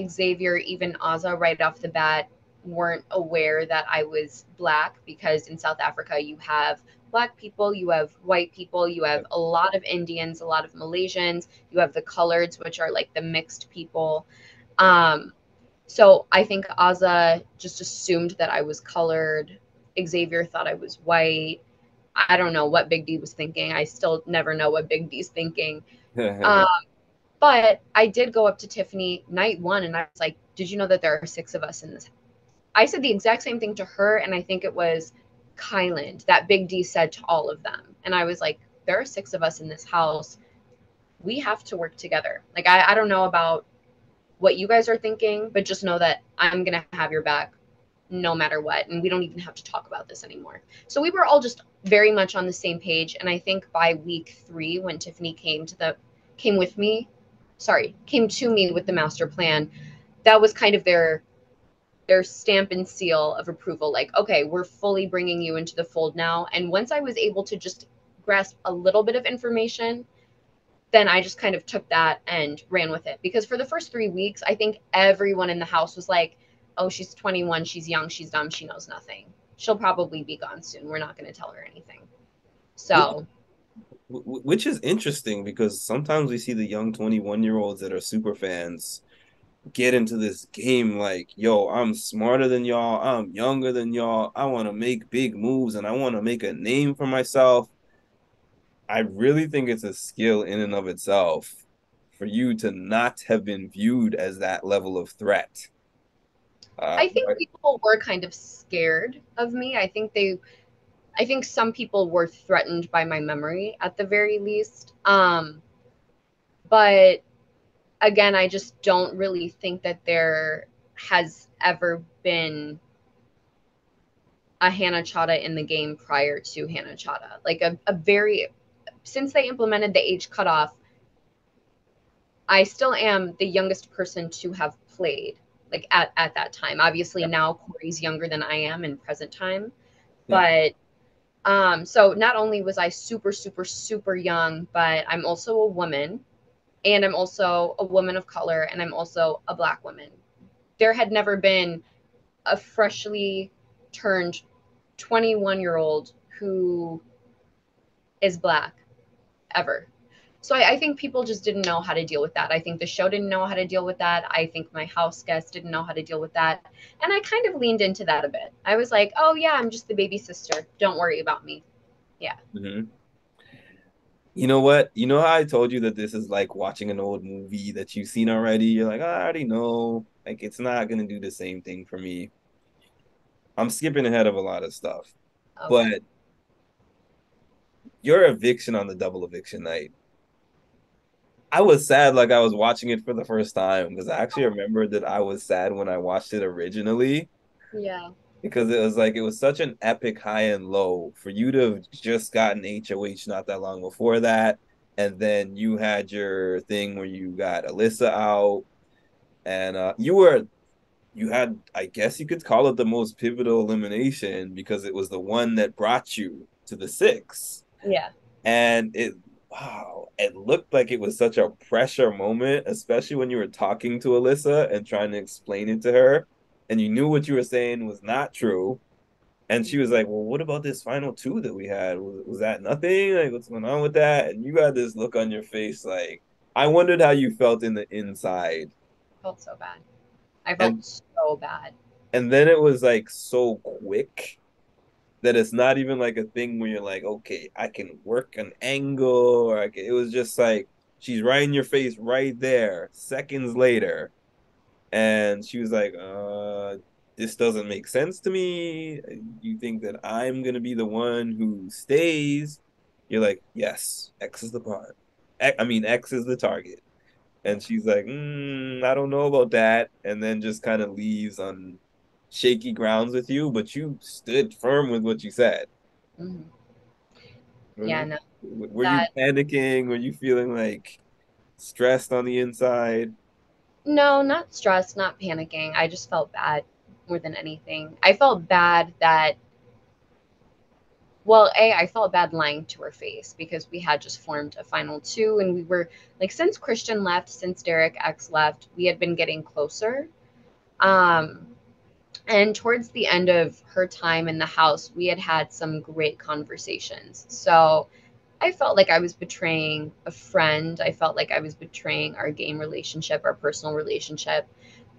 Xavier, even Azah right off the bat weren't aware that I was black because in South Africa you have black people, you have white people, you have a lot of Indians, a lot of Malaysians, you have the coloreds, which are like the mixed people. Um, so I think Azah just assumed that I was colored. Xavier thought I was white. I don't know what Big D was thinking. I still never know what Big D's thinking. Um, <laughs> but I did go up to Tiffany night one and I was like, Did you know that there are six of us in this? I said the exact same thing to her, and I think it was Kyland that Big D said to all of them. And I was like, There are six of us in this house. we have to work together. Like I, I don't know about what you guys are thinking, but just know that I'm gonna have your back no matter what. And we don't even have to talk about this anymore. So we were all just very much on the same page. And I think by week three, when Tiffany came to the came with me, sorry, came to me with the master plan, that was kind of their their stamp and seal of approval like okay we're fully bringing you into the fold now and once i was able to just grasp a little bit of information then i just kind of took that and ran with it because for the first three weeks i think everyone in the house was like oh she's 21 she's young she's dumb she knows nothing she'll probably be gone soon we're not going to tell her anything so which is interesting because sometimes we see the young 21 year olds that are super fans get into this game like, yo, I'm smarter than y'all, I'm younger than y'all, I want to make big moves and I want to make a name for myself. I really think it's a skill in and of itself for you to not have been viewed as that level of threat. Uh, I think people were kind of scared of me. I think they I think some people were threatened by my memory at the very least. Um but again, I just don't really think that there has ever been a Hannah Chaddha in the game prior to Hannah Chaddha. Like a, a very, since they implemented the age cutoff, I still am the youngest person to have played like at, at that time. Obviously yeah. now Corey's younger than I am in present time. But um so not only was I super, super, super young, but I'm also a woman and I'm also a woman of color and I'm also a black woman. There had never been a freshly turned 21 year old who is black ever. So I, I, think people just didn't know how to deal with that. I think the show didn't know how to deal with that. I think my house guests didn't know how to deal with that. And I kind of leaned into that a bit. I was like, oh, yeah, I'm just the baby sister. Don't worry about me. Yeah. Mm-hmm. You know what? You know how I told you that this is like watching an old movie that you've seen already? You're like, oh, I already know. Like, it's not going to do the same thing for me. I'm skipping ahead of a lot of stuff. Okay. But your eviction on the double eviction night, I was sad like I was watching it for the first time because I actually remember that I was sad when I watched it originally. Yeah because it was like it was such an epic high and low for you to have just gotten HOH not that long before that, and then you had your thing where you got Alyssa out, and uh, you were you had I guess you could call it the most pivotal elimination because it was the one that brought you to the six. Yeah, and it wow, it looked like it was such a pressure moment, especially when you were talking to Alyssa and trying to explain it to her and you knew what you were saying was not true. And she was like, "Well, what about this final two that we had? Was, was that nothing? Like, what's going on with that?" And you had this look on your face, like I wondered how you felt in the inside. I felt so bad. I felt and, so bad. And then it was like so quick that it's not even like a thing where you're like, okay, I can work an angle, or I can, it was just like she's right in your face, right there. Seconds later, and she was like, uh, this doesn't make sense to me. You think that I'm gonna be the one who stays? You're like, yes, X is the part. I mean, X is the target. And she's like, mm, I don't know about that. And then just kind of leaves on shaky grounds with you, but you stood firm with what you said. Mm-hmm. Yeah, no. Were that... you panicking? Were you feeling like stressed on the inside? No, not stressed, not panicking. I just felt bad more than anything. I felt bad that well, A, I felt bad lying to her face because we had just formed a final two and we were like since Christian left, since Derek X left, we had been getting closer. Um and towards the end of her time in the house, we had had some great conversations. So I felt like I was betraying a friend. I felt like I was betraying our game relationship, our personal relationship.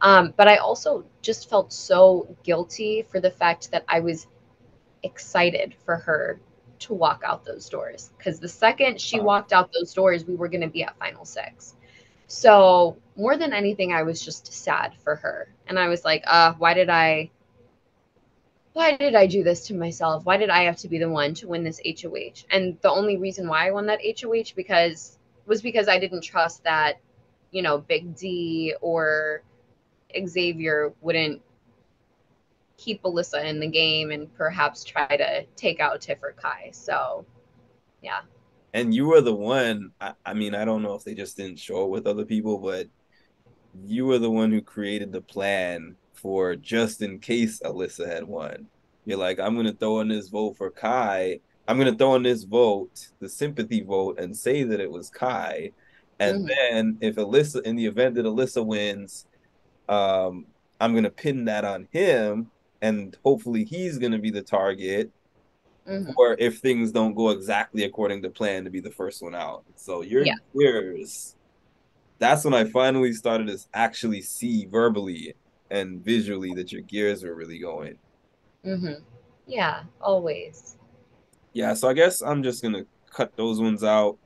Um, but I also just felt so guilty for the fact that I was excited for her to walk out those doors. Because the second she walked out those doors, we were going to be at Final Six. So more than anything, I was just sad for her. And I was like, uh, why did I why did I do this to myself? Why did I have to be the one to win this HOH? And the only reason why I won that HOH because was because I didn't trust that, you know, Big D or Xavier wouldn't keep Alyssa in the game and perhaps try to take out Tiff or Kai. So, yeah. And you were the one. I, I mean, I don't know if they just didn't show it with other people, but you were the one who created the plan for just in case Alyssa had won. You're like, I'm gonna throw in this vote for Kai. I'm gonna throw in this vote, the sympathy vote, and say that it was Kai. And mm-hmm. then if Alyssa, in the event that Alyssa wins, um, I'm gonna pin that on him, and hopefully he's gonna be the target. Mm-hmm. Or if things don't go exactly according to plan, to be the first one out. So your yeah. That's when I finally started to actually see verbally and visually that your gears were really going. Mm-hmm. Yeah, always. Yeah, so I guess I'm just gonna cut those ones out.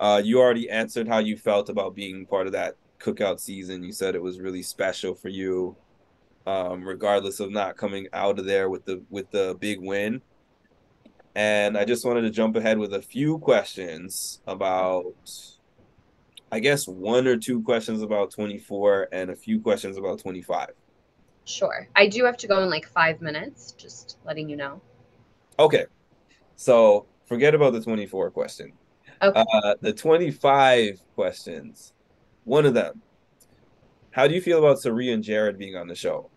Uh, you already answered how you felt about being part of that cookout season. You said it was really special for you, um, regardless of not coming out of there with the with the big win. And I just wanted to jump ahead with a few questions about, I guess, one or two questions about 24 and a few questions about 25. Sure. I do have to go in like five minutes, just letting you know. Okay. So forget about the 24 question. Okay. Uh, the 25 questions. One of them. How do you feel about Cirie and Jared being on the show?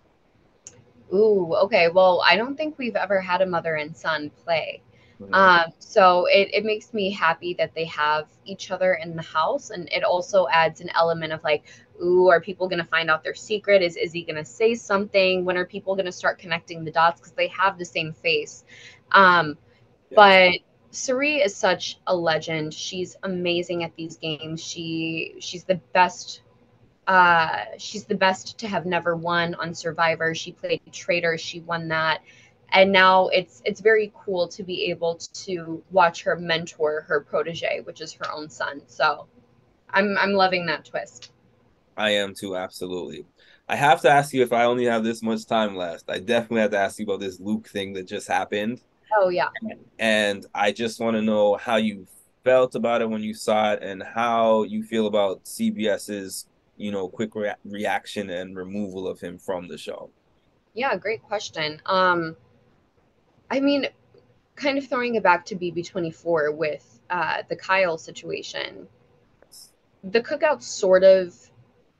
Ooh, okay. Well, I don't think we've ever had a mother and son play. Mm-hmm. Um, so it, it makes me happy that they have each other in the house. And it also adds an element of like, ooh, are people going to find out their secret? Is Izzy going to say something? When are people going to start connecting the dots? Because they have the same face. Um, yeah. But Cirie is such a legend. She's amazing at these games. She she's the best. Uh, she's the best to have never won on Survivor. She played Traitor. She won that and now it's it's very cool to be able to watch her mentor her protege which is her own son. So i'm i'm loving that twist. I am too absolutely. I have to ask you if i only have this much time left. I definitely have to ask you about this luke thing that just happened. Oh yeah. And i just want to know how you felt about it when you saw it and how you feel about cbs's you know quick rea- reaction and removal of him from the show. Yeah great question. Um I mean, kind of throwing it back to BB24 with uh, the Kyle situation, the cookout sort of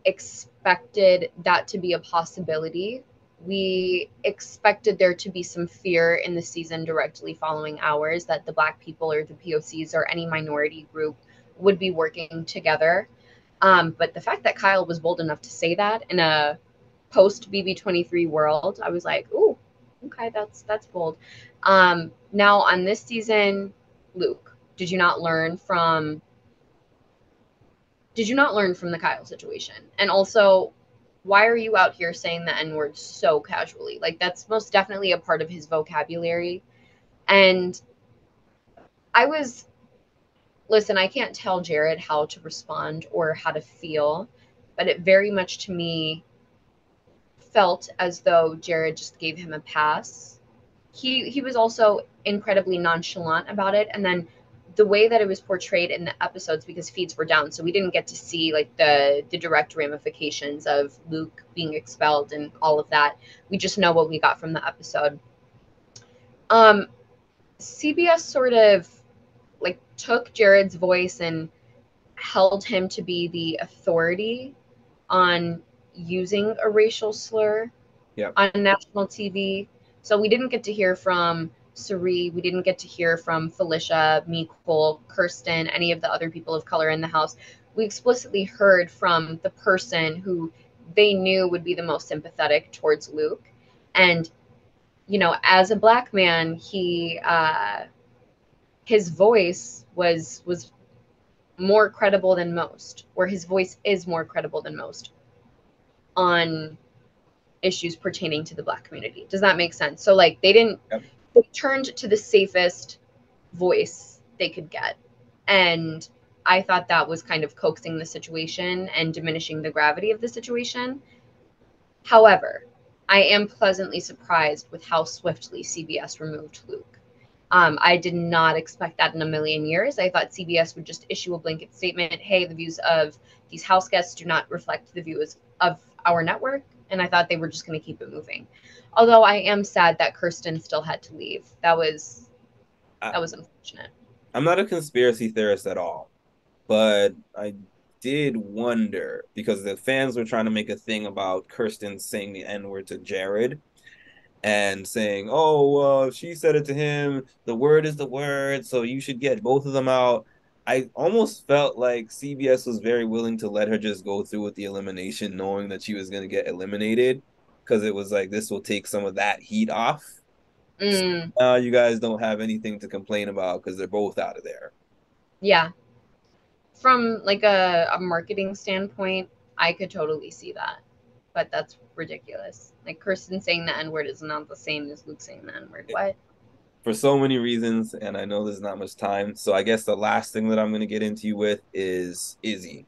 expected that to be a possibility. We expected there to be some fear in the season directly following ours that the Black people or the POCs or any minority group would be working together. Um, but the fact that Kyle was bold enough to say that in a post BB23 world, I was like, ooh, okay, that's that's bold. Um, now on this season, Luke, did you not learn from? Did you not learn from the Kyle situation? And also, why are you out here saying the N word so casually? Like that's most definitely a part of his vocabulary. And I was listen, I can't tell Jared how to respond or how to feel, but it very much to me felt as though Jared just gave him a pass. He he was also incredibly nonchalant about it, and then the way that it was portrayed in the episodes because feeds were down, so we didn't get to see like the the direct ramifications of Luke being expelled and all of that. We just know what we got from the episode. Um, CBS sort of like took Jared's voice and held him to be the authority on using a racial slur yep. on national TV. So we didn't get to hear from Cirie, we didn't get to hear from Felicia, Mecole, Kirsten, any of the other people of color in the house. We explicitly heard from the person who they knew would be the most sympathetic towards Luke. And, you know, as a black man, he uh his voice was was more credible than most, or his voice is more credible than most on issues pertaining to the black community. Does that make sense? So like they didn't yep. they turned to the safest voice they could get. And I thought that was kind of coaxing the situation and diminishing the gravity of the situation. However, I am pleasantly surprised with how swiftly CBS removed Luke. Um, I did not expect that in a million years. I thought CBS would just issue a blanket statement hey, the views of these house guests do not reflect the views of our network. And I thought they were just going to keep it moving. Although I am sad that Kirsten still had to leave. That was that was unfortunate. I'm not a conspiracy theorist at all, but I did wonder because the fans were trying to make a thing about Kirsten saying the N word to Jared and saying, "Oh, well, she said it to him. The word is the word, so you should get both of them out." I almost felt like CBS was very willing to let her just go through with the elimination, knowing that she was going to get eliminated, because it was like this will take some of that heat off. Mm. So now you guys don't have anything to complain about because they're both out of there. Yeah. From like a, a marketing standpoint, I could totally see that. But that's ridiculous. Like Kirsten saying the N word is not the same as Luke saying the N word. What? For so many reasons, and I know there's not much time. So I guess the last thing that I'm gonna get into you with is Izzy.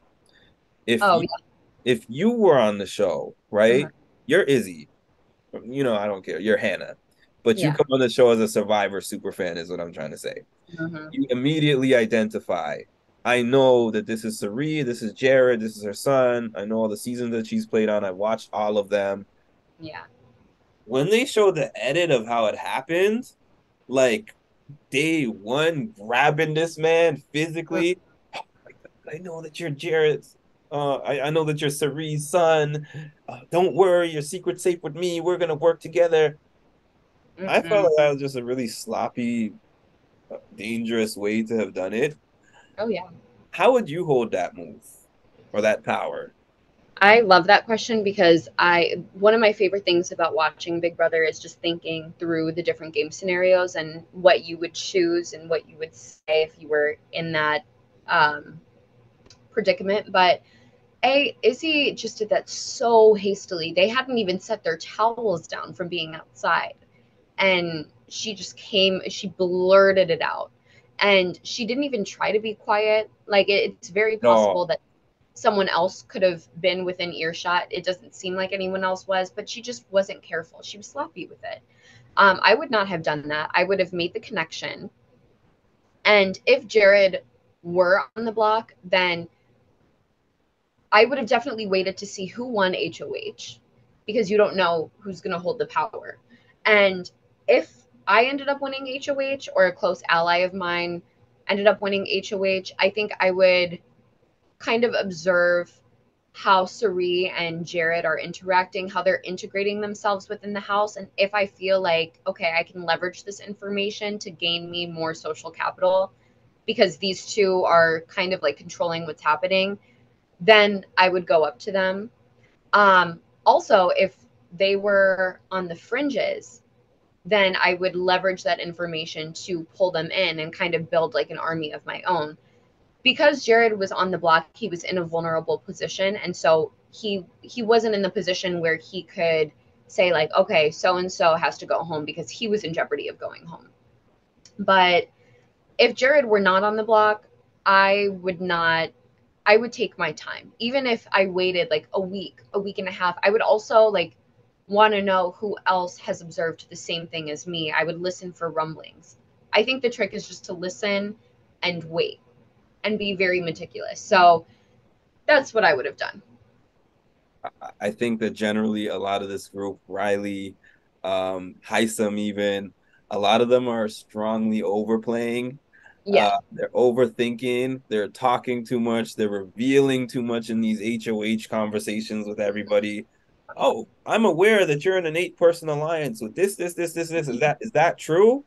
If Oh, you, if you were on the show, right? Mhm. You're Izzy. You know, I don't care. You're Hannah. But you come on the show as a Survivor super fan, is what I'm trying to say. Mhm. You immediately identify. I know that this is Cirie, this is Jared, this is her son. I know all the seasons that she's played on. I watched all of them. Yeah. when they showed the edit of how it happened, like day one, grabbing this man physically, I know that you're Jared's. Uh, I, I know that you're Cirie's son. Uh, don't worry, your secret's safe with me. We're gonna work together. I Mm-mm. felt like that was just a really sloppy, uh, dangerous way to have done it. Oh yeah. How would you hold that move or that power? I love that question because I one of my favorite things about watching Big Brother is just thinking through the different game scenarios and what you would choose and what you would say if you were in that um, predicament. But a Izzy just did that so hastily. They hadn't even set their towels down from being outside, and she just came. She blurted it out, and she didn't even try to be quiet. Like it, it's very No. possible that someone else could have been within earshot. It doesn't seem like anyone else was, but she just wasn't careful. She was sloppy with it. Um, I would not have done that. I would have made the connection. And if Jared were on the block, then I would have definitely waited to see who won HOH because you don't know who's going to hold the power. And if I ended up winning HOH or a close ally of mine ended up winning HOH, I think I would kind of observe how Cirie and Jared are interacting, how they're integrating themselves within the house. And if I feel like, okay, I can leverage this information to gain me more social capital because these two are kind of like controlling what's happening, then I would go up to them. Um, also, if they were on the fringes, then I would leverage that information to pull them in and kind of build like an army of my own because Jared was on the block, he was in a vulnerable position, and so he he wasn't in the position where he could say like, okay, so and so has to go home because he was in jeopardy of going home. But if Jared were not on the block, I would not. I would take my time, even if I waited like a week, a week and a half. I would also like want to know who else has observed the same thing as me. I would listen for rumblings. I think the trick is just to listen and wait and be very meticulous. So that's what I would have done. I- think that generally a lot of this group, Riley, um, Hisam, even a lot of them are strongly overplaying. Yeah. Uh, they're overthinking. They're talking too much. They're revealing too much in these HOH conversations with everybody. Oh, I'm aware that you're in an eight-person alliance with this, this, this, this, this. Is that is that true?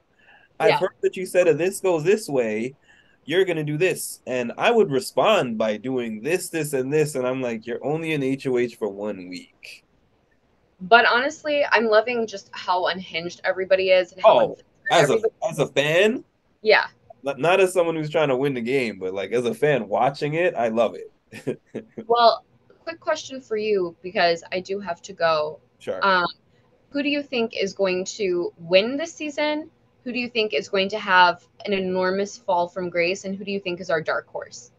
I've Yeah. heard that you said if this goes this way, you're gonna do this, and I would respond by doing this, this, and this, and I'm like, you're only in HOH for one week. but honestly, I'm loving just how unhinged everybody is and how Oh, As a as a fan, yeah. not, not as someone who's trying to win the game, but like as a fan watching it, I love it. <laughs> Well, quick question for you because I do have to go. sure. Um, who do you think is going to win this season? Who do you think is going to have an enormous fall from grace? And who do you think is our dark horse?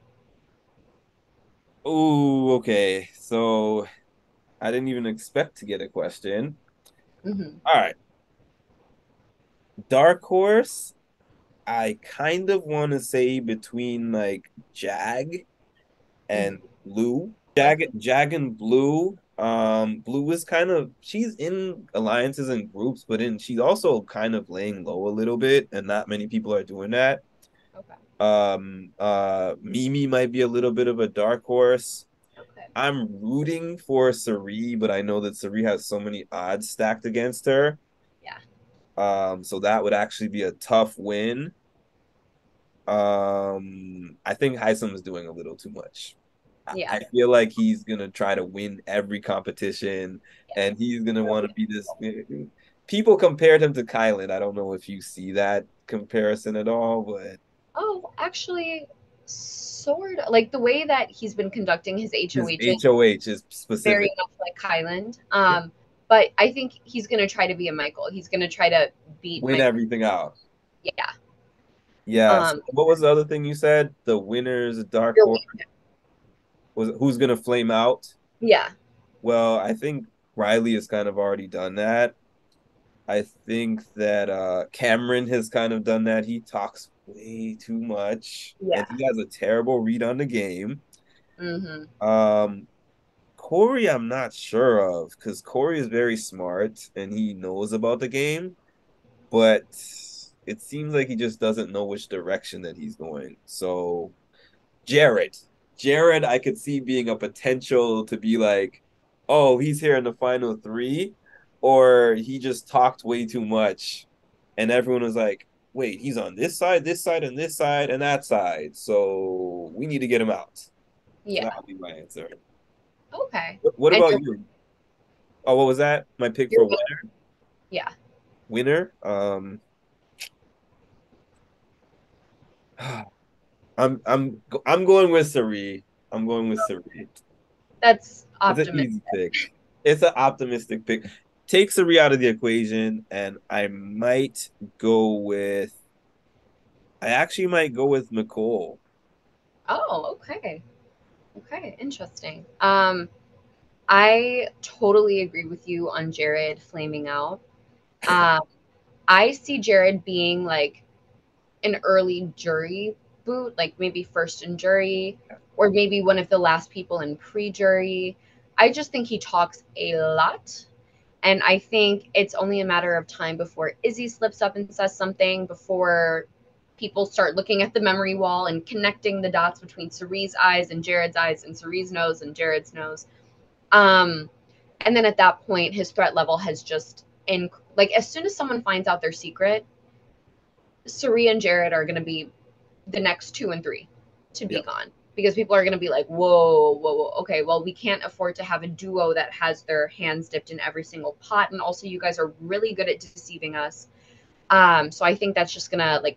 Oh, okay. So I didn't even expect to get a question. hmm All right. Dark horse. I kind of want to say between like Jag and Blue. Jag, Jag and Blue. Um, Blue is kind of she's in alliances and groups, but in she's also kind of laying low a little bit, and not many people are doing that. Okay. Um, uh, Mimi might be a little bit of a dark horse. Okay. I'm rooting for Cirie, but I know that Cirie has so many odds stacked against her. Yeah. Um, so that would actually be a tough win. Um, I think Hisam is doing a little too much. I- Yeah. I feel like he's gonna try to win every competition, Yeah. and he's gonna want to be this. People compared him to Kyland. I don't know if you see that comparison at all, but Oh, actually, sort of like the way that he's been conducting his his HOH is HOH is specific. very much like Kyland. Um, but I think he's gonna try to be a Michael. He's gonna try to beat Win Michael. everything out. Yeah. Yeah. Um, so what was the other thing you said? The winners, dark horse. Was who's gonna flame out? Yeah. Well, I think Riley has kind of already done that. I think that uh Cameron has kind of done that. He talks way too much. Yeah. And he has a terrible read on the game. hmm Um Corey, I'm not sure of because Corey is very smart and he knows about the game, but it seems like he just doesn't know which direction that he's going. So, Jared, Jared, I could see being a potential to be like, oh, he's here in the final three, or he just talked way too much, and everyone was like, wait, he's on this side, this side, and this side, and that side. So we need to get him out. Yeah. That'll be my answer. Okay. What, what about you? Oh, what was that? My pick for winner. Yeah. Winner. Um, <sighs> I'm I'm I'm going with Cirie. I'm going with Cirie. That's It's an easy pick. It's an optimistic pick. Take Cirie out of the equation, and I might go with. I actually might go with Mecole. Oh, okay. Okay, interesting. Um, I totally agree with you on Jared flaming out. <laughs> Um, I see Jared being like an early jury boot, like maybe first in jury, or maybe one of the last people in pre-jury. I just think he talks a lot. And I think it's only a matter of time before Izzy slips up and says something, before people start looking at the memory wall and connecting the dots between Cirie's eyes and Jared's eyes and Cirie's nose and Jared's nose. Um, and then at that point, his threat level has just in like as soon as someone finds out their secret, Cirie and Jared are going to be the next two and three to be gone because people are going to be like, whoa, whoa, whoa, okay, well, we can't afford to have a duo that has their hands dipped in every single pot. And also, you guys are really good at deceiving us. Um, so I think that's just going to like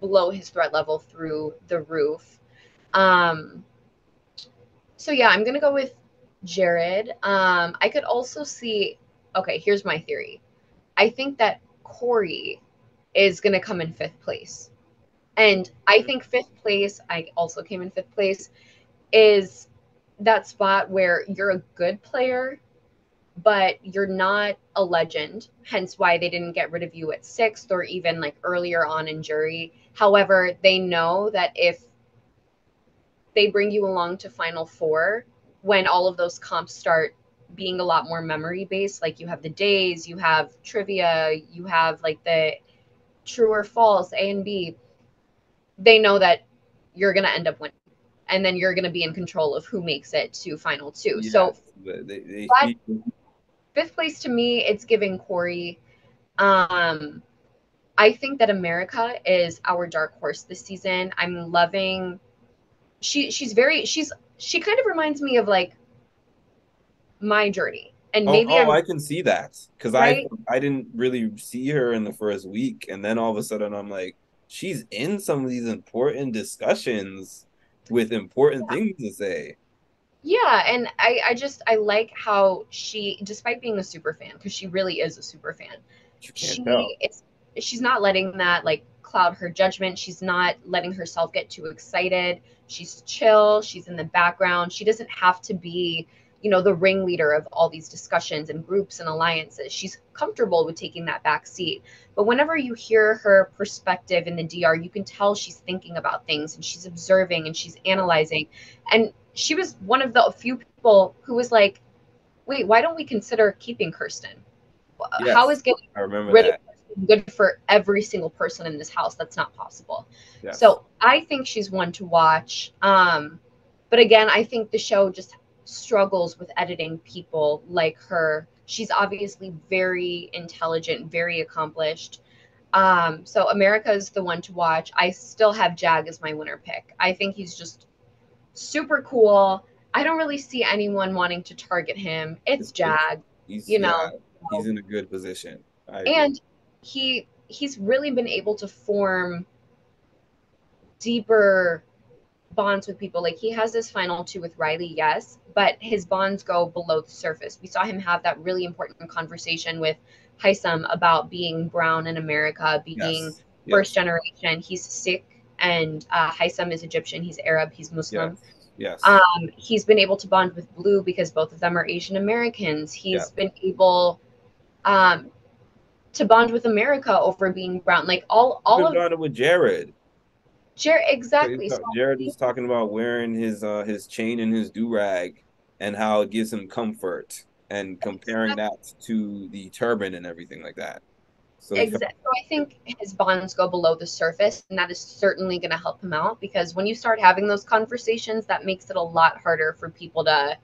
blow his threat level through the roof. Um, so yeah, I'm gonna go with Jared. Um, I could also see. Okay, here's my theory. I think that Corey is gonna come in fifth place, and I think fifth place. I also came in fifth place. Is that spot where you're a good player, but you're not a legend. Hence why they didn't get rid of you at sixth or even like earlier on in jury. However, they know that if they bring you along to final four, when all of those comps start being a lot more memory based, like you have the days, you have trivia, you have like the true or false, A and B, they know that you're going to end up winning. And then you're going to be in control of who makes it to final two. So they, they, fifth place to me, it's giving Corey. Um, I think that America is our dark horse this season. I'm loving. She she's very she's she kind of reminds me of like my journey, and Oh, maybe oh, I'm I can see that because Right? I I didn't really see her in the first week, and then all of a sudden I'm like, she's in some of these important discussions with important things to say. Yeah, and I, I just I like how she, despite being a super fan, because she really is a super fan, she tell. it's she's not letting that like cloud her judgment. She's not letting herself get too excited. She's chill. She's in the background. She doesn't have to be you know the ringleader of all these discussions and groups and alliances she's comfortable with taking that back seat. But whenever you hear her perspective in the dr you can tell she's thinking about things and she's observing and she's analyzing. And she was one of the few people who was like wait why don't we consider keeping kirsten? Yes, how is getting rid that. of good for every single person in this house? That's not possible. Yes. so i think she's one to watch. Um but again i think the show just struggles with editing people like her. She's obviously very intelligent, very accomplished. Um, so America is the one to watch. I still have Jag as my winner pick. I think he's just super cool. I don't really see anyone wanting to target him. It's Jag. He's, you know, yeah, he's in a good position. And he he's really been able to form deeper bonds with people. Like he has this final two with Reilly, yes, but his bonds go below the surface. We saw him have that really important conversation with Hisam about being brown in America, being yes. first yes. generation. He's Sikh, and uh, is Egyptian. He's Arab. He's Muslim. Yes. Yes. Um, he's been able to bond with Blue because both of them are Asian Americans. He's yeah. been able um, to bond with America over being brown. Like all, all of bonded with Jared. Jared, exactly. So Jared was talking about wearing his uh, his chain and his do rag, and how it gives him comfort, and comparing exactly. that to the turban and everything like that. So exactly. So I think his bonds go below the surface, and that is certainly going to help him out because when you start having those conversations, that makes it a lot harder for people to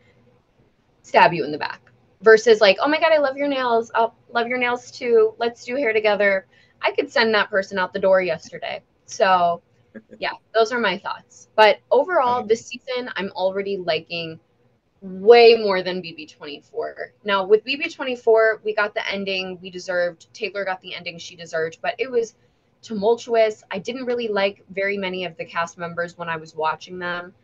stab you in the back. Versus like, oh my god, I love your nails. I'll love your nails too. Let's do hair together. I could send that person out the door yesterday. So yeah, those are my thoughts. But overall, this season, I'm already liking way more than BB24. Now, with BB24, we got the ending we deserved. Taylor got the ending she deserved, but it was tumultuous. I didn't really like very many of the cast members when I was watching them.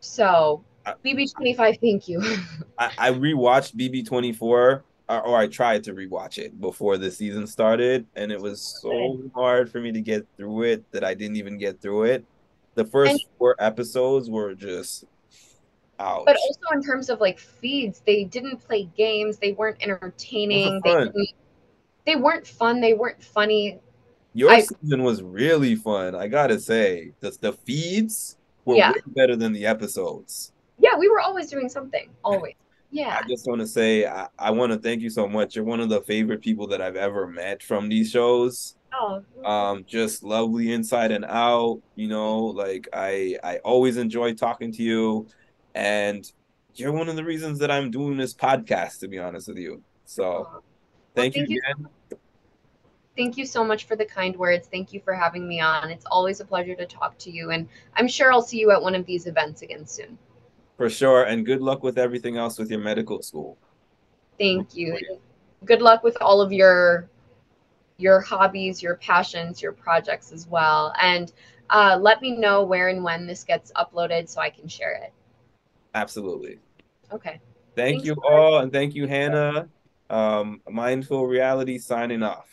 So, BB25, thank you. <laughs> I, I rewatched BB24 or I tried to rewatch it before the season started, and it was so hard for me to get through it that I didn't even get through it. The first and, four episodes were just out. But also in terms of like feeds, they didn't play games. They weren't entertaining. They, they weren't fun. They weren't funny. Your I, season was really fun. I gotta say, the the feeds were yeah. way better than the episodes. Yeah, we were always doing something. Always. Yeah. I just want to say I, I want to thank you so much. You're one of the favorite people that I've ever met from these shows. Oh. Um, just lovely inside and out. You know, like I I always enjoy talking to you, and you're one of the reasons that I'm doing this podcast. To be honest with you, so oh. thank, well, thank, you again. You. Thank you so much for the kind words. Thank you for having me on. It's always a pleasure to talk to you, and I'm sure I'll see you at one of these events again soon. For sure. And good luck with everything else with your medical school. Thank you. Good luck with all of your your hobbies, your passions, your projects as well. And uh, let me know where and when this gets uploaded so I can share it. Absolutely. Okay. Thank Thanks you all, and thank you, Hannah. Um, MindfulRealiTea signing off.